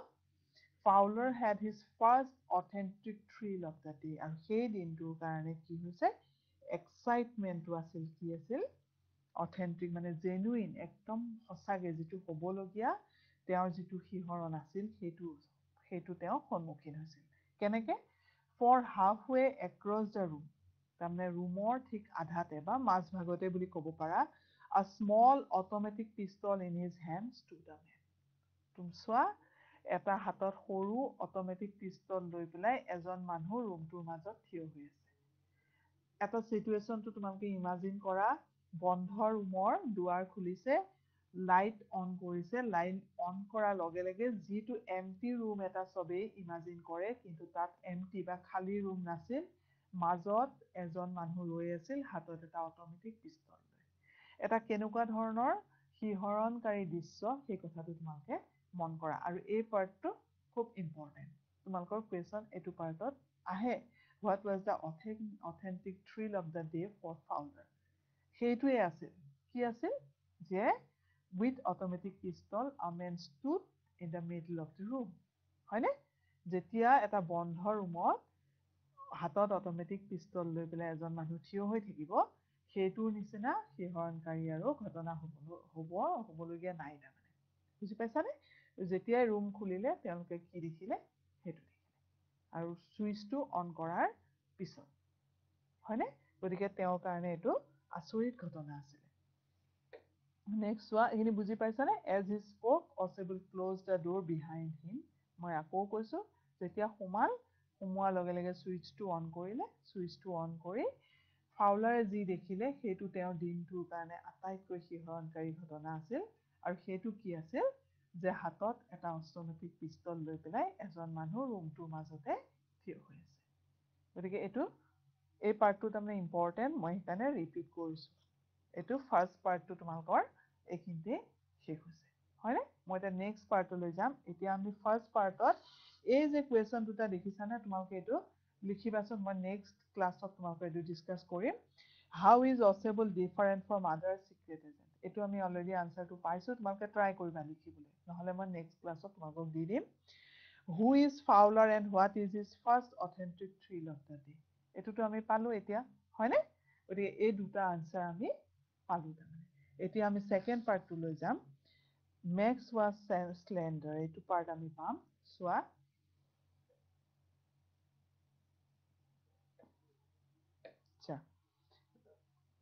Fowler had his first authentic thrill of the day আৰু সেই দিনটোৰ কাৰণে কি হৈছে? এক্সাইটমেণ্টটো আছিল কি আছিল? অথেণ্টিক মানে জেনুইন একদম সঁচাকৈ যিটো হ'বলগীয়া তেওঁৰ যিটো শিহৰণ আছিল সেইটো সেইটো তেওঁ সন্মুখীন হৈছিল। কেনেকে? For half way across the room তাৰমানে ৰুমৰ ঠিক আধাতে বা মাজভাগতে বুলি ক'ব পাৰা a small automatic pistol in his hand stood a man. তুমি চোৱা এটা হাতত সৰু অট'মেটিক পিষ্টল লৈ পেলাই এজন মানুহ ৰুমটোৰ মাজত থিয় হৈ আছে। এটা চিটুৱেশ্যনটো তোমালোকে ইমাজিন কৰা। বন্ধ ৰুমৰ দুৱাৰ খুলিছে লাইট অন কৰিছে। লাইট অন কৰাৰ লগে লগে যিটো এমটি ৰুম এটা চবেই ইমাজিন কৰে কিন্তু তাত এমটি বা খালী ৰুম নাছিল। মাজত এজন মানুহ ৰৈ আছিল হাতত এটা অট'মেটিক পিষ্টল এটা কেনেকুৱা ধৰণৰ শিহৰণকাৰী দৃশ্য সেই কথাটো তোমালোকে মন কৰা। আৰু এই পাৰ্টটো খুব ইম্পৰ্টেণ্ট তোমালোকৰ কুৱেশ্যন এইটো পাৰ্টত আহে। What was the authentic thrill of the day for Fowler সেইটোৱে আছিল। কি আছিল? যে with automatic pistol a man stood in the middle of the room হয়নে? যেতিয়া এটা বন্ধ ৰুমত হাতত অট'মেটিক পিষ্টল লৈ পেলাই এজন মানুহ থিয় হৈ থাকিব সেইটোৰ নিচিনা শিহৰণকাৰী আৰু ঘটনা হ'ব হ'ব হ'বলগীয়া নাই তাৰমানে। বুজি পাইছানে? যেতিয়াই ৰুম খুলিলে তেওঁলোকে কি দেখিলে সেইটো দেখিলে আৰু চুইচটো অন কৰাৰ পিছত। হয়নে? গতিকে তেওঁৰ কাৰণে এইটো আচৰিত ঘটনা আছিলে। নেক্সট চোৱা এইখিনি বুজি পাইছানে? As he spoke Ausable closed the door behind him মই আকৌ কৈছোঁ যেতিয়া সোমাল সোমোৱাৰ লগে লগে চুইচটো অন কৰিলে চুইচটো অন কৰি ফাউলাৰে যি দেখিলে সেইটো তেওঁৰ দিনটোৰ কাৰণে আটাইতকৈ শিহৰণকাৰী ঘটনা আছিল। আৰু সেইটো কি আছিল? যে হাতত এটা অষ্টমেটিক পিষ্টল লৈ পেলাই এজন মানুহ ৰুমটোৰ মাজতে থিয় হৈ আছে। গতিকে এইটো এই পাৰ্টটো তাৰমানে ইম্পৰ্টেণ্ট মই সেইকাৰণে ৰিপিট কৰিছোঁ। এইটো ফাৰ্ষ্ট পাৰ্টটো তোমালোকৰ এইখিনিতে শেষ হৈছে। হয়নে? মই এতিয়া নেক্সট পাৰ্টলৈ যাম। এতিয়া আমি ফাৰ্ষ্ট পাৰ্টত এই যে কুৱেশ্যন দুটা দেখিছানে? তোমালোকে এইটো লিখিবাচোন মই নেক্সট ক্লাছত তোমালোকে এইটো ডিছকাছ কৰিম। How is Ausable different from other secret agent এইটো আমি অলৰেডি আনচাৰটো পাইছোঁ তোমালোকে ট্ৰাই কৰিবা লিখিবলৈ। নহ'লে মই নেক্সট ক্লাছত তোমালোকক দি দিম। Who is Fowler and what is is first authentic thrill of the day এইটোতো আমি পালোঁ এতিয়া হয়নে? গতিকে এই দুটা আনচাৰ আমি পালোঁ তাৰমানে। এতিয়া আমি ছেকেণ্ড পাৰ্টটোলৈ যাম। মেক্স ৱাজ শ্লেণ্ডাৰ এইটো পাৰ্ট আমি পাম। চোৱা আচ্ছা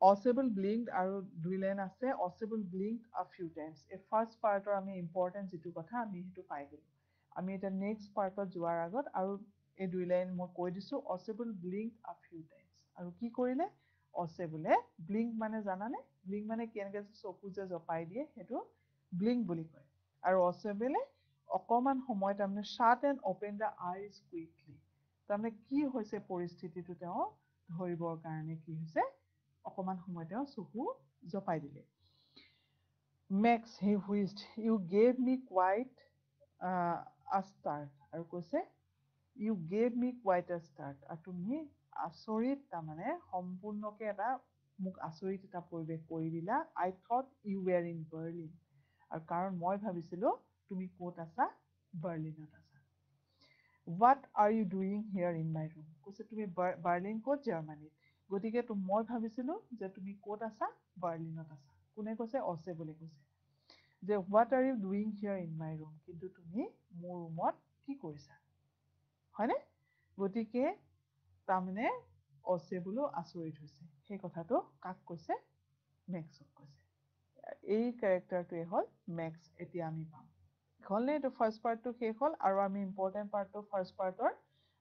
অচেবল ব্লিংক আৰু দুই লাইন আছে Ausable blink a few times এই ফাৰ্ষ্ট পাৰ্টৰ আমি ইম্পৰ্টেণ্ট যিটো কথা আমি সেইটো পাই গ'লোঁ। আমি এতিয়া নেক্সট পাৰ্টত যোৱাৰ আগত আৰু এই দুই লাইন মই কৈ দিছোঁ Ausable blink a few times আৰু কি কৰিলে? অচেবলে ব্লিংক মানে জানানে? ব্লিংক মানে কেনেকৈ চকু যে জপাই দিয়ে সেইটো ব্লিংক বুলি কয়। আৰু অচেবলে অকণমান সময় তাৰমানে shut and open the eyes quickly তাৰমানে কি হৈছে পৰিস্থিতিটো তেওঁ ধৰিবৰ কাৰণে কি হৈছে? অকণমান সময় তেওঁ চকু জপাই দিলে। Max he whist you gave me quite a start আৰু কৈছে you gave me quite a start আৰু তুমি আচৰিত তাৰমানে সম্পূৰ্ণকৈ এটা মোক আচৰিত এটা পৰিৱেশ কৰি দিলা। I thought you were in Berlin আৰু কাৰণ মই ভাবিছিলোঁ তুমি ক'ত আছা বাৰ্লিনত আছা। What are you doing here in my room কৈছে তুমি বাৰ্লিন ক'ত জাৰ্মানীত? গতিকে মই ভাবিছিলোঁ যে তুমি ক'ত আছা? বাৰ্লিনত আছা। কোনে কৈছে? অছে বুলি কৈছে। যে what are you doing here in my room কিন্তু তুমি মোৰ ৰুমত কি কৰিছা? হয়নে? গতিকে তাৰমানে অচে বোলো আচৰিত হৈছে। সেই কথাটো কাক কৈছে? মেক্সক কৈছে। এই কেৰেক্টাৰটোৱে হ'ল মেক্স এতিয়া আমি পাম। হ'লনে এইটো ফাৰ্ষ্ট পাৰ্টটো শেষ হ'ল? আৰু আমি ইম্পৰ্টেণ্ট পাৰ্টটো ফাৰ্ষ্ট পাৰ্টৰ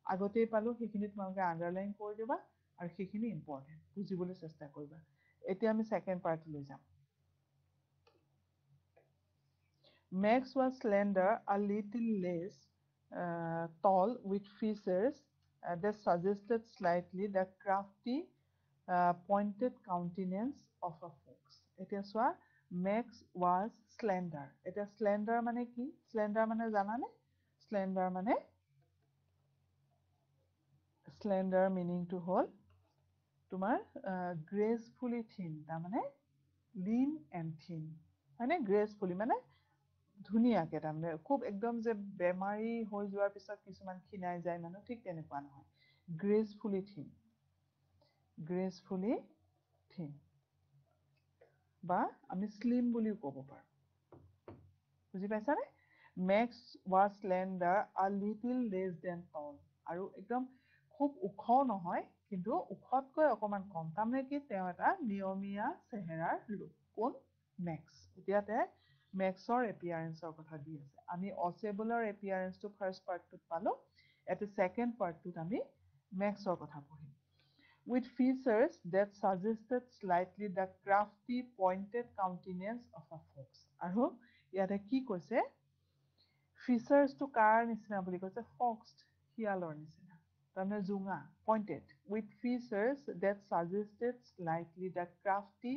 আগতেই পালোঁ। সেইখিনি তোমালোকে আণ্ডাৰলাইন কৰি দিবা। আৰু সেইখিনি ইম্পৰ্টেণ্ট বুজিবলৈ চেষ্টা কৰিবা। এতিয়া আমি ছেকেণ্ড পাৰ্টলৈ যাম। Max was slender a little less features uh, that suggested slightly the crafty, uh, pointed countenance of a fox. এতিয়া চোৱা মেক্স ৱাজ স্লেণ্ডাৰ এতিয়া স্লেণ্ডাৰ মানে কি? স্লেণ্ডাৰ মানে জানানে? স্লেণ্ডাৰ মানে স্লেণ্ডাৰ মিনিংটো হ'ল তোমাৰ গ্ৰেচফুলি থিন তাৰমানে লিন এণ্ড থিন হয়নে? গ্ৰেচফুলি মানে ধুনীয়াকৈ তাৰমানে খুব একদম যে বেমাৰী হৈ যোৱাৰ পিছত কিছুমান ক্ষীণাই যায় মানুহ ঠিক তেনেকুৱা নহয়। গ্ৰেচফুলি থিন গ্ৰেচফুলি থিন বা আমি শ্লিম বুলিও ক'ব পাৰোঁ। বুজি পাইছানে? Max was slender a little less than tall আৰু একদম খুব ওখও নহয় কিন্তু ওখতকৈ অকণমান কম তাৰমানে কি তেওঁ এটা নিয়মীয়া চেহেৰাৰ লোক কোন? মেক্স এতিয়া মেক্সৰ এপিয়াৰেঞ্চৰ কথা দি আছে। আমি অচেবলৰ এপিয়াৰেঞ্চটো ফাৰ্ষ্ট পাৰ্টটোত পালোঁ এতিয়া ছেকেণ্ড পাৰ্টটোত আমি মেক্সৰ কথা পঢ়িম। With features that suggested slightly the crafty pointed countenance of a fox আৰু ইয়াতে কি কৈছে? ফিচাৰ্ছটো কাৰ নিচিনা বুলি কৈছে? ফক্স শিয়ালৰ নিচিনা। তাৰমানে জোঙা pointed with features that suggested slightly the crafty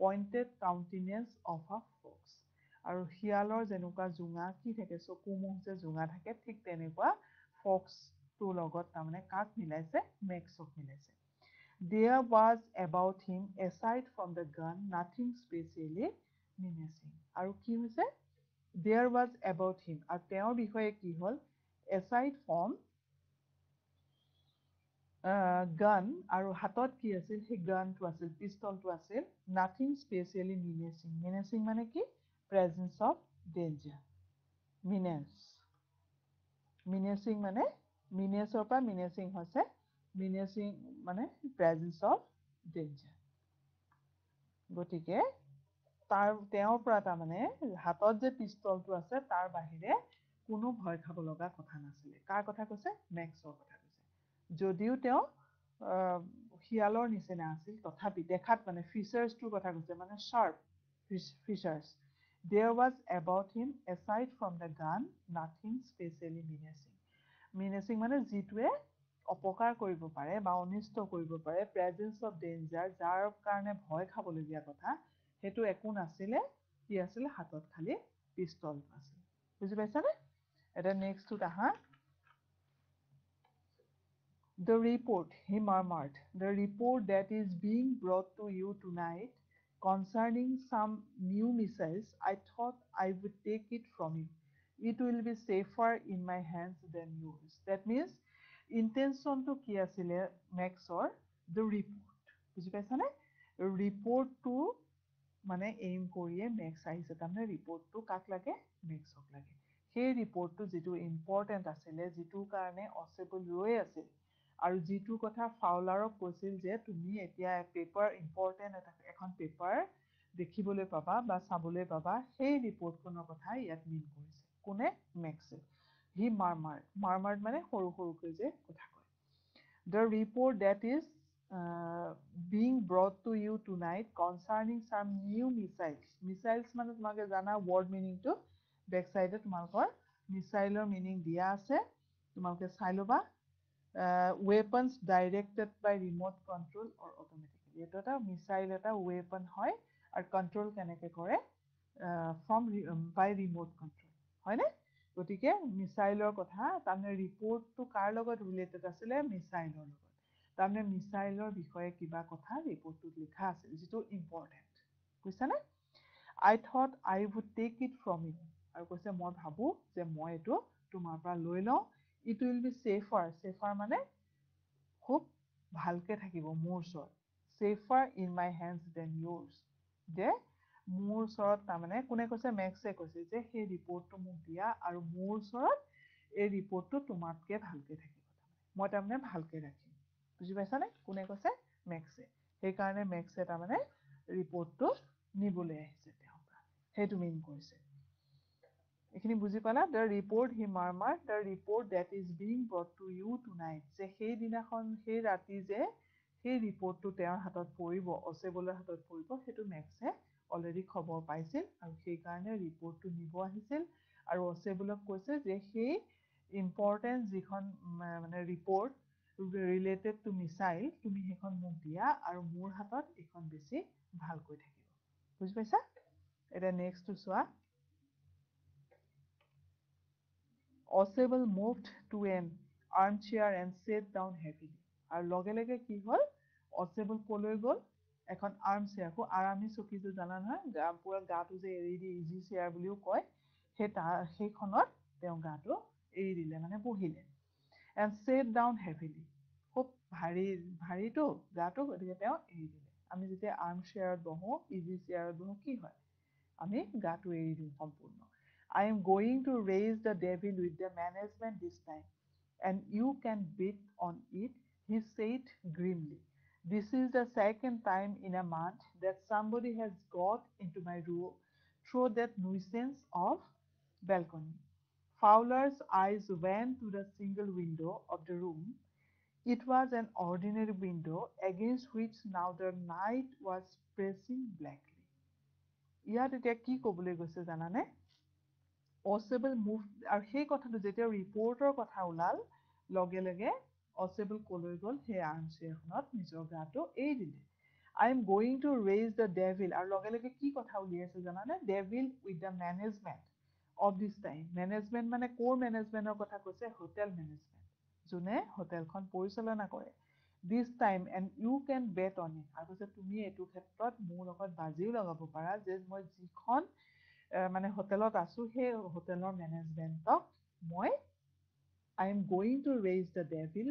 pointed countenance of a fox আৰু শিয়ালৰ যেনেকুৱা জোঙা কি থাকে চকু মুখ যে জোঙা থাকে ঠিক তেনেকুৱা ফক্সটোৰ লগত তাৰমানে কাক মিলাইছে? মেক্সক মিলাইছে। There was about him, aside from the gun, nothing specially menacing. আৰু কি হৈছে? There was about him আৰু তেওঁৰ বিষয়ে কি হ'ল? Aside from গান আৰু হাতত কি আছিল? সেই গানটো আছিল পিষ্টলটো আছিল। নাথিং স্পেচিয়েলি মিনেচিং মিনেচিং মানে কি? Presence of danger menace menacing মানে মিনেচৰ পৰা মিনেচিং হৈছে। মিনেচিং মানে প্ৰেজেঞ্চ অফ ডেঞ্জাৰ গতিকে তাৰ তেওঁৰ পৰা তাৰমানে হাতত যে পিষ্টলটো আছে তাৰ বাহিৰে কোনো ভয় খাব লগা কথা নাছিলে। কাৰ কথা কৈছে? মেক্সৰ কথা। যদিও তেওঁ শিয়ালৰ নিচিনা আছিল তথাপি দেখাত মানে ফিচাৰ্ছটোৰ কথা কৈছে মানে sharp features there was about him aside from the gun nothing especially menacing menacing মানে যিটোৱে অপকাৰ কৰিব পাৰে বা অনিষ্ট কৰিব পাৰে প্ৰেজেঞ্চ অফ ডেঞ্জাৰ যাৰ কাৰণে ভয় খাবলগীয়া কথা সেইটো একো নাছিলে কি আছিলে হাতত খালি পিষ্টল আছিল। বুজি পাইছানে? এতিয়া নেক্সটটোত আহা। The report, he murmured, the report that is being brought to you tonight concerning some new missiles, I thought I would take it from you. It will be safer in my hands than yours. That means, intention to কি আছিলে মেক্সৰ the report পাইছানে ৰিপৰ্টটো মানে aim কৰিয়ে max আহিছে তাৰমানে ৰিপৰ্টটো কাক লাগে মেক্সক লাগে সেই ৰিপৰ্টটো যিটো ইম্পৰ্টেণ্ট আছিলে যিটোৰ কাৰণে অচেবল ৰৈ আছিল আৰু যিটো কথা ফাউলাৰক কৈছিল যে তুমি এতিয়া পেপাৰ ইম্পৰ্টেণ্ট এটা এখন পেপাৰ দেখিবলৈ পাবা বা চাবলৈ পাবা সেই ৰিপৰ্টখনৰ কথা ইয়াত মিন কৰিছে। কোনে? মেক্সে হি মাৰমাৰ্ড মাৰমাৰ্ড মানে সৰু সৰুকৈ যে কথা কয়। The report that is being brought to you tonight concerning some new missiles missiles মানে তোমালোকে জানা ৱৰ্ড মিনিংটো বেক চাইডে তোমালোকৰ মিছাইলৰ মিনিং দিয়া আছে। তোমালোকে চাই ল'বা। Weapons directed by remote control or automatically এইটো এটা মিছাইল এটা ৱেপন হয় আৰু কণ্ট্ৰল কেনেকৈ কৰে ফ্ৰম বাই ৰিম'ট কণ্ট্ৰল হয়নে? গতিকে মিছাইলৰ কথা তাৰমানে ৰিপৰ্টটো কাৰ লগত ৰিলেটেড আছিলে? মিছাইলৰ লগত। তাৰমানে মিছাইলৰ বিষয়ে কিবা কথা ৰিপৰ্টটোত লিখা আছিল যিটো ইম্পৰ্টেণ্ট বুজিছানে? I thought I would take it from you আৰু কৈছে মই ভাবোঁ যে মই এইটো তোমাৰ পৰা লৈ লওঁ। It will be safer safer মানে খুব ভালকে থাকিব মোৰ ওচৰত। Safer in my hands than yours যে মোৰ ওচৰত তাৰমানে কোনে কৈছে? মেক্সে কৈছে যে সেই ৰিপৰ্টটো মোক দিয়া আৰু মোৰ ওচৰত এই ৰিপৰ্টটো তোমাতকৈ ভালকে থাকিব মই তাৰমানে ভালকে ৰাখিম। বুজি পাইছানে? কোনে কৈছে? মেক্সে সেইকাৰণে মেক্সে তাৰমানে ৰিপৰ্টটো নিবলৈ আহিছে তেওঁৰ পৰা। সেইটো মিন কৰিছে। এইখিনি বুজি পালা? The report he murmur the report that is being brought to you tonight যে সেইদিনাখন সেই ৰাতি যে সেই ৰিপৰ্টটো তেওঁৰ হাতত পৰিব অচেবলৰ হাতত পৰিব সেইটো মেক্সে অলৰেডি খবৰ পাইছিল আৰু সেইকাৰণে ৰিপৰ্টটো নিব আহিছিল। আৰু অচেবলক কৈছে যে সেই ইম্পৰ্টেণ্ট যিখন মানে ৰিপৰ্ট ৰিলেটেড টু মিছাইল তুমি সেইখন মোক দিয়া আৰু মোৰ হাতত এইখন বেছি ভালকৈ থাকিব। বুজি পাইছা? এতিয়া নেক্সটটো চোৱা। Ausable moved to an armchair and sat down heavily আৰু লগে লগে কি হ'ল? অচেবল কলৈ গ'ল? এখন আৰ্ম চেয়াৰ খুব আৰামী চকীটো জানা নহয় গা পূৰা গাটো যে এৰি দি ইজি চেয়াৰ বুলিও কয় সেই তাৰ সেইখনত তেওঁ গাটো এৰি দিলে মানে বহিলে। এণ্ড ছেট ডাউন হেভিলি খুব ভাৰী ভাৰীটো গাটো গতিকে তেওঁ এৰি দিলে। আমি যেতিয়া আৰ্ম চেয়াৰত বহোঁ ইজি চেয়াৰত বহোঁ কি হয়? আমি গাটো এৰি দিওঁ সম্পূৰ্ণ। I am going to raise the devil with the management this time, and you can bet on it, he said grimly. This is the second time in a month that somebody has got into my room through that nuisance of balcony. Fowler's eyes went to the single window of the room. It was an ordinary window against which now the night was pressing blackly. ইয়াত এতিয়া কি ক'বলৈ গৈছে জানানে অচেবল move আৰু সেই কথাটো যেতিয়া ৰিপৰ্টৰ কথা ওলাল লগে লগে অচেবল কলৈ গ'ল সেই আৰ্ম চেয়াৰখনত নিজৰ গাটো এৰি দিলে। I am going to raise the devil আৰু লগে লগে কি কথা উলিয়াইছে জানানে? Devil with the management of this time management মানে ক'ৰ মেনেজমেণ্টৰ কথা কৈছে? হোটেল মেনেজমেণ্ট যোনে হোটেলখন পৰিচালনা কৰে। This time and you can bet on it আৰু কৈছে তুমি এইটো ক্ষেত্ৰত মোৰ লগত বাজিও লগাব পাৰা যে মই যিখন মানে হোটেলত আছোঁ সেই হোটেলৰ মেনেজমেণ্টক মই I am going to raise the devil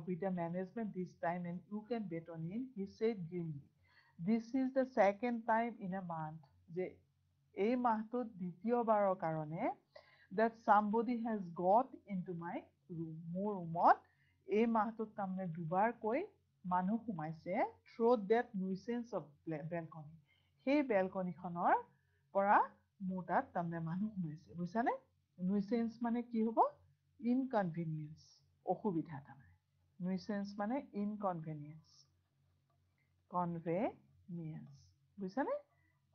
with the management this time and you can bet on in he said grimly this is the second time in a month যে এই মাহটোত দ্বিতীয়বাৰৰ কাৰণে that somebody has got into my room মোৰ ৰুমত এই মাহটোত তাৰমানে দুবাৰকৈ মানুহ সোমাইছে through that nuisance of balcony সেই বেলকনিখনৰ পৰা মোৰ তাত তাৰমানে মানুহ সোমাইছে। বুজিছানে নিউচেঞ্চ মানে কি হ'ব? ইনকনভিনিয়েঞ্চ অসুবিধা তাৰমানে। নিউচেঞ্চ মানে ইনকনভেনিয়েঞ্চ কনভেনিয়েঞ্চ বুজিছানে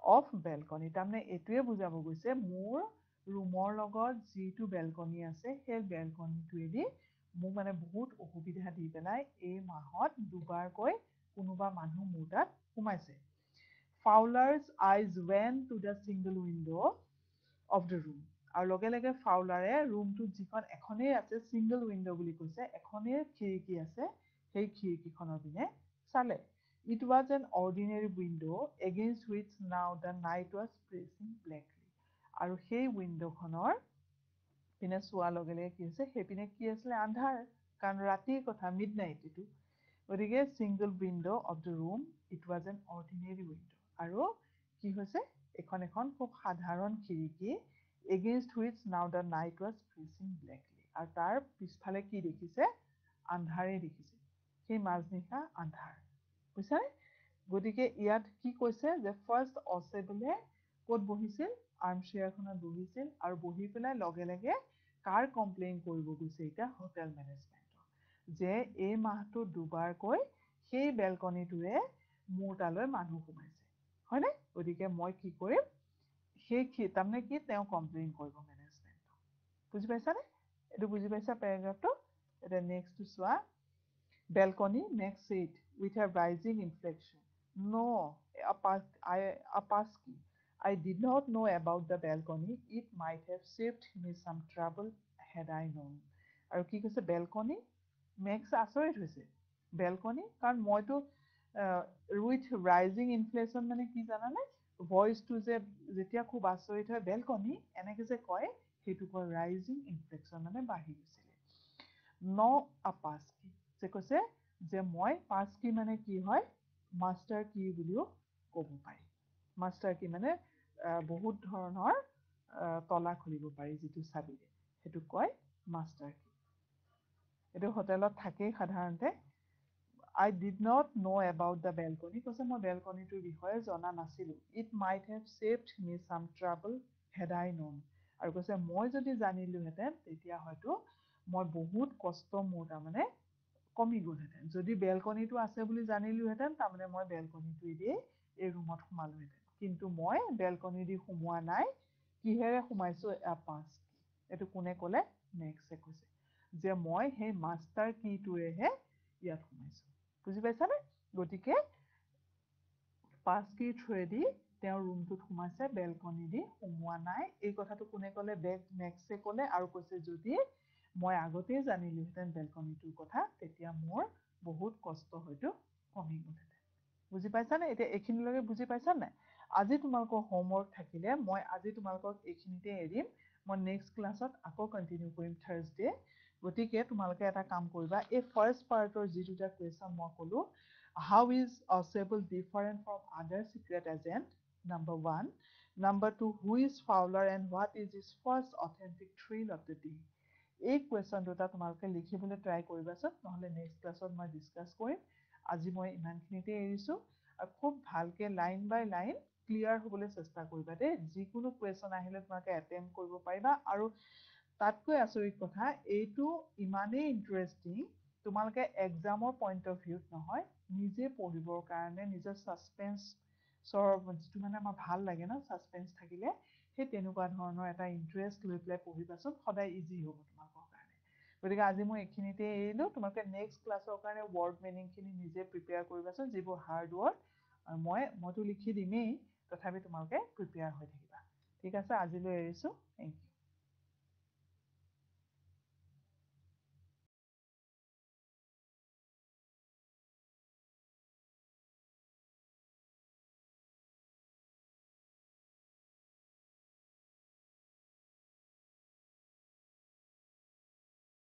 অফ বেলকনি তাৰমানে এইটোৱে বুজাব গৈছে মোৰ ৰুমৰ লগত যিটো বেলকনি আছে সেই বেলকনিটোৱেদি মোক মানে বহুত অসুবিধা দি পেলাই এই মাহত দুবাৰকৈ কোনোবা মানুহ মোৰ তাত সোমাইছে। Fowler's eyes when to the single window' of the room আৰু লগে লগে ফাউলাৰে ৰুমটোত যিখন এখনেই আছে ছিংগল উইণ্ড' বুলি কৈছে এখনেই খিৰিকী আছে সেই খিৰিকীখনৰ পিনে চালে। It was an ordinary window against which now the night was pressing blackly. আৰু সেই উইণ্ডখনৰ পিনে চোৱাৰ লগে লগে কি হৈছে সেইপিনে কি আছিলে? আন্ধাৰ কাৰণ ৰাতিৰ কথা মিড নাইট এইটো। গতিকে single window' of the room it was an ordinary window' আৰু কি হৈছে? এখন এখন খুব সাধাৰণ খিৰিকী against which now the night was pressing blackly আৰু তাৰ পিছফালে কি দেখিছে? আন্ধাৰেই দেখিছে। সেই মাজনিশা আন্ধাৰ। বুজিছানে? গতিকে ইয়াত কি কৈছে যে ফাৰ্ষ্ট অচেবলে ক'ত বহিছিল? আৰ্ম চেয়াৰখনত বহিছিল আৰু বহি পেলাই লগে লগে কাৰ কমপ্লেইন কৰিব গৈছে এতিয়া? হোটেল মেনেজমেণ্টৰ যে এই মাহটো দুবাৰকৈ সেই বেলকনিটোৰে মোৰ তালৈ মানুহ সোমাইছে। হয়নে গতিকে মই কি কৰিম সেই তাৰমানে কি তেওঁ কমপ্লেইন কৰিব মেনেজমেণ্টক বুজি পাইছানে এইটো বুজি পাইছা পেৰাগ্ৰাফটো এতিয়া নেক্সটটো চোৱা Balcony makes it with a rising inflection. No, Apaski. I did not know about the balcony. It might have saved me some trouble had I known. আৰু কি কৈছে বেলকনি মেক্স আচৰিত হৈছে বেলকনি কাৰণ মইতো উইথ ৰাইজিং ইনফ্লেশ্যন মানে কি জানানে? ভইচটো যে যেতিয়া খুব আচৰিত হয় বেলকনি এনেকে যে কয় সেইটো কয় ৰাইজিং ইনফ্লেকশ্যন মানে বাঢ়ি গৈছিলে। ন আপাস্কি যে কৈছে যে মই পাঁচ কি মানে কি হয়? মাষ্টাৰ কি বুলিও ক'ব পাৰি। মাষ্টাৰ কি মানে বহুত ধৰণৰ তলা খুলিব পাৰি যিটো চাবিৰে। সেইটোক কয় মাষ্টাৰ কি। এইটো হোটেলত থাকেই সাধাৰণতে। I did not know' about the balcony কৈছে মই বেলকনিটোৰ বিষয়ে জনা নাছিলোঁ। It might have saved me some trouble had I non আৰু কৈছে মই যদি জানিলোহেঁতেন তেতিয়া হয়তো মই বহুত কষ্ট মোৰ তাৰমানে কমি গ'লহেঁতেন। যদি বেলকনিটো আছে বুলি জানিলোহেঁতেন তাৰমানে মই বেলকনিটোৱেদিয়েই এই ৰুমত সোমালোহেঁতেন। কিন্তু মই বেলকনি দি সোমোৱা নাই। কিহেৰে সোমাইছোঁ? এপাঁচ এইটো কোনে ক'লে? নেক্সটে কৈছে যে মই সেই মাষ্টাৰ কিটোৰেহে ইয়াত সোমাইছোঁ। বুজি পাইছানে গতিকে পাঁচ কিৰ থ্ৰুৱেদি তেওঁ ৰুমটোত সোমাইছে বেলকনি দি সোমোৱা নাই। এই কথাটো কোনে ক'লে? বেক নেক্সটে ক'লে আৰু কৈছে যদি মই আগতেই জানিলোহেঁতেন বেলকনিটোৰ কথা তেতিয়া মোৰ বহুত কষ্ট হয়তো কমি গ'লহেঁতেন। বুজি পাইছানে এতিয়া এইখিনিলৈকে বুজি পাইছা নাই আজি তোমালোকৰ হোমৱৰ্ক থাকিলে মই আজি তোমালোকক এইখিনিতে এৰিম। মই নেক্সট ক্লাছত আকৌ কণ্টিনিউ কৰিম থাৰ্ছডে গতিকে তোমালোকে এটা কাম কৰিবা এই ফাৰ্ষ্ট পাৰ্টৰ যি দুটা কুৱেশ্যন মই ক'লোঁ how is Ausable different from other secret agent number one number two who is Fowler and what is is first authentic thrill of the day এই কুৱেশ্যন দুটা তোমালোকে লিখিবলৈ ট্ৰাই কৰিবাচোন নহ'লে নেক্সট ক্লাছত মই ডিছকাছ কৰিম। আজি মই ইমানখিনিতে এৰিছোঁ আৰু খুব ভালকৈ লাইন বাই লাইন ক্লিয়াৰ হ'বলৈ চেষ্টা কৰিবা দেই। যিকোনো কুৱেশ্যন আহিলে তোমালোকে এটেম্প কৰিব পাৰিবা আৰু তাতকৈ আচৰিত কথা এইটো ইমানেই ইণ্টাৰেষ্টিং তোমালোকে এক্সামৰ পইণ্ট অফ ভিউত নহয় নিজে পঢ়িবৰ কাৰণে নিজৰ ছাছপেঞ্চৰ যিটো মানে আমাৰ ভাল লাগে ন ছাছপেঞ্চ থাকিলে সেই তেনেকুৱা ধৰণৰ এটা ইণ্টাৰেষ্ট লৈ পেলাই পঢ়িবাচোন সদায় ইজি হ'ব তোমালোকৰ কাৰণে। গতিকে আজি মই এইখিনিতে এৰিলোঁ তোমালোকে নেক্সট ক্লাছৰ কাৰণে ৱৰ্ড মিনিংখিনি নিজে প্ৰিপেয়াৰ কৰিবাচোন যিবোৰ হাৰ্ড ৱৰ্ড মই মইতো লিখি দিমেই তথাপি তোমালোকে প্ৰিপেয়াৰ হৈ থাকিবা। ঠিক আছে আজিলৈ এৰিছোঁ থেংক ইউ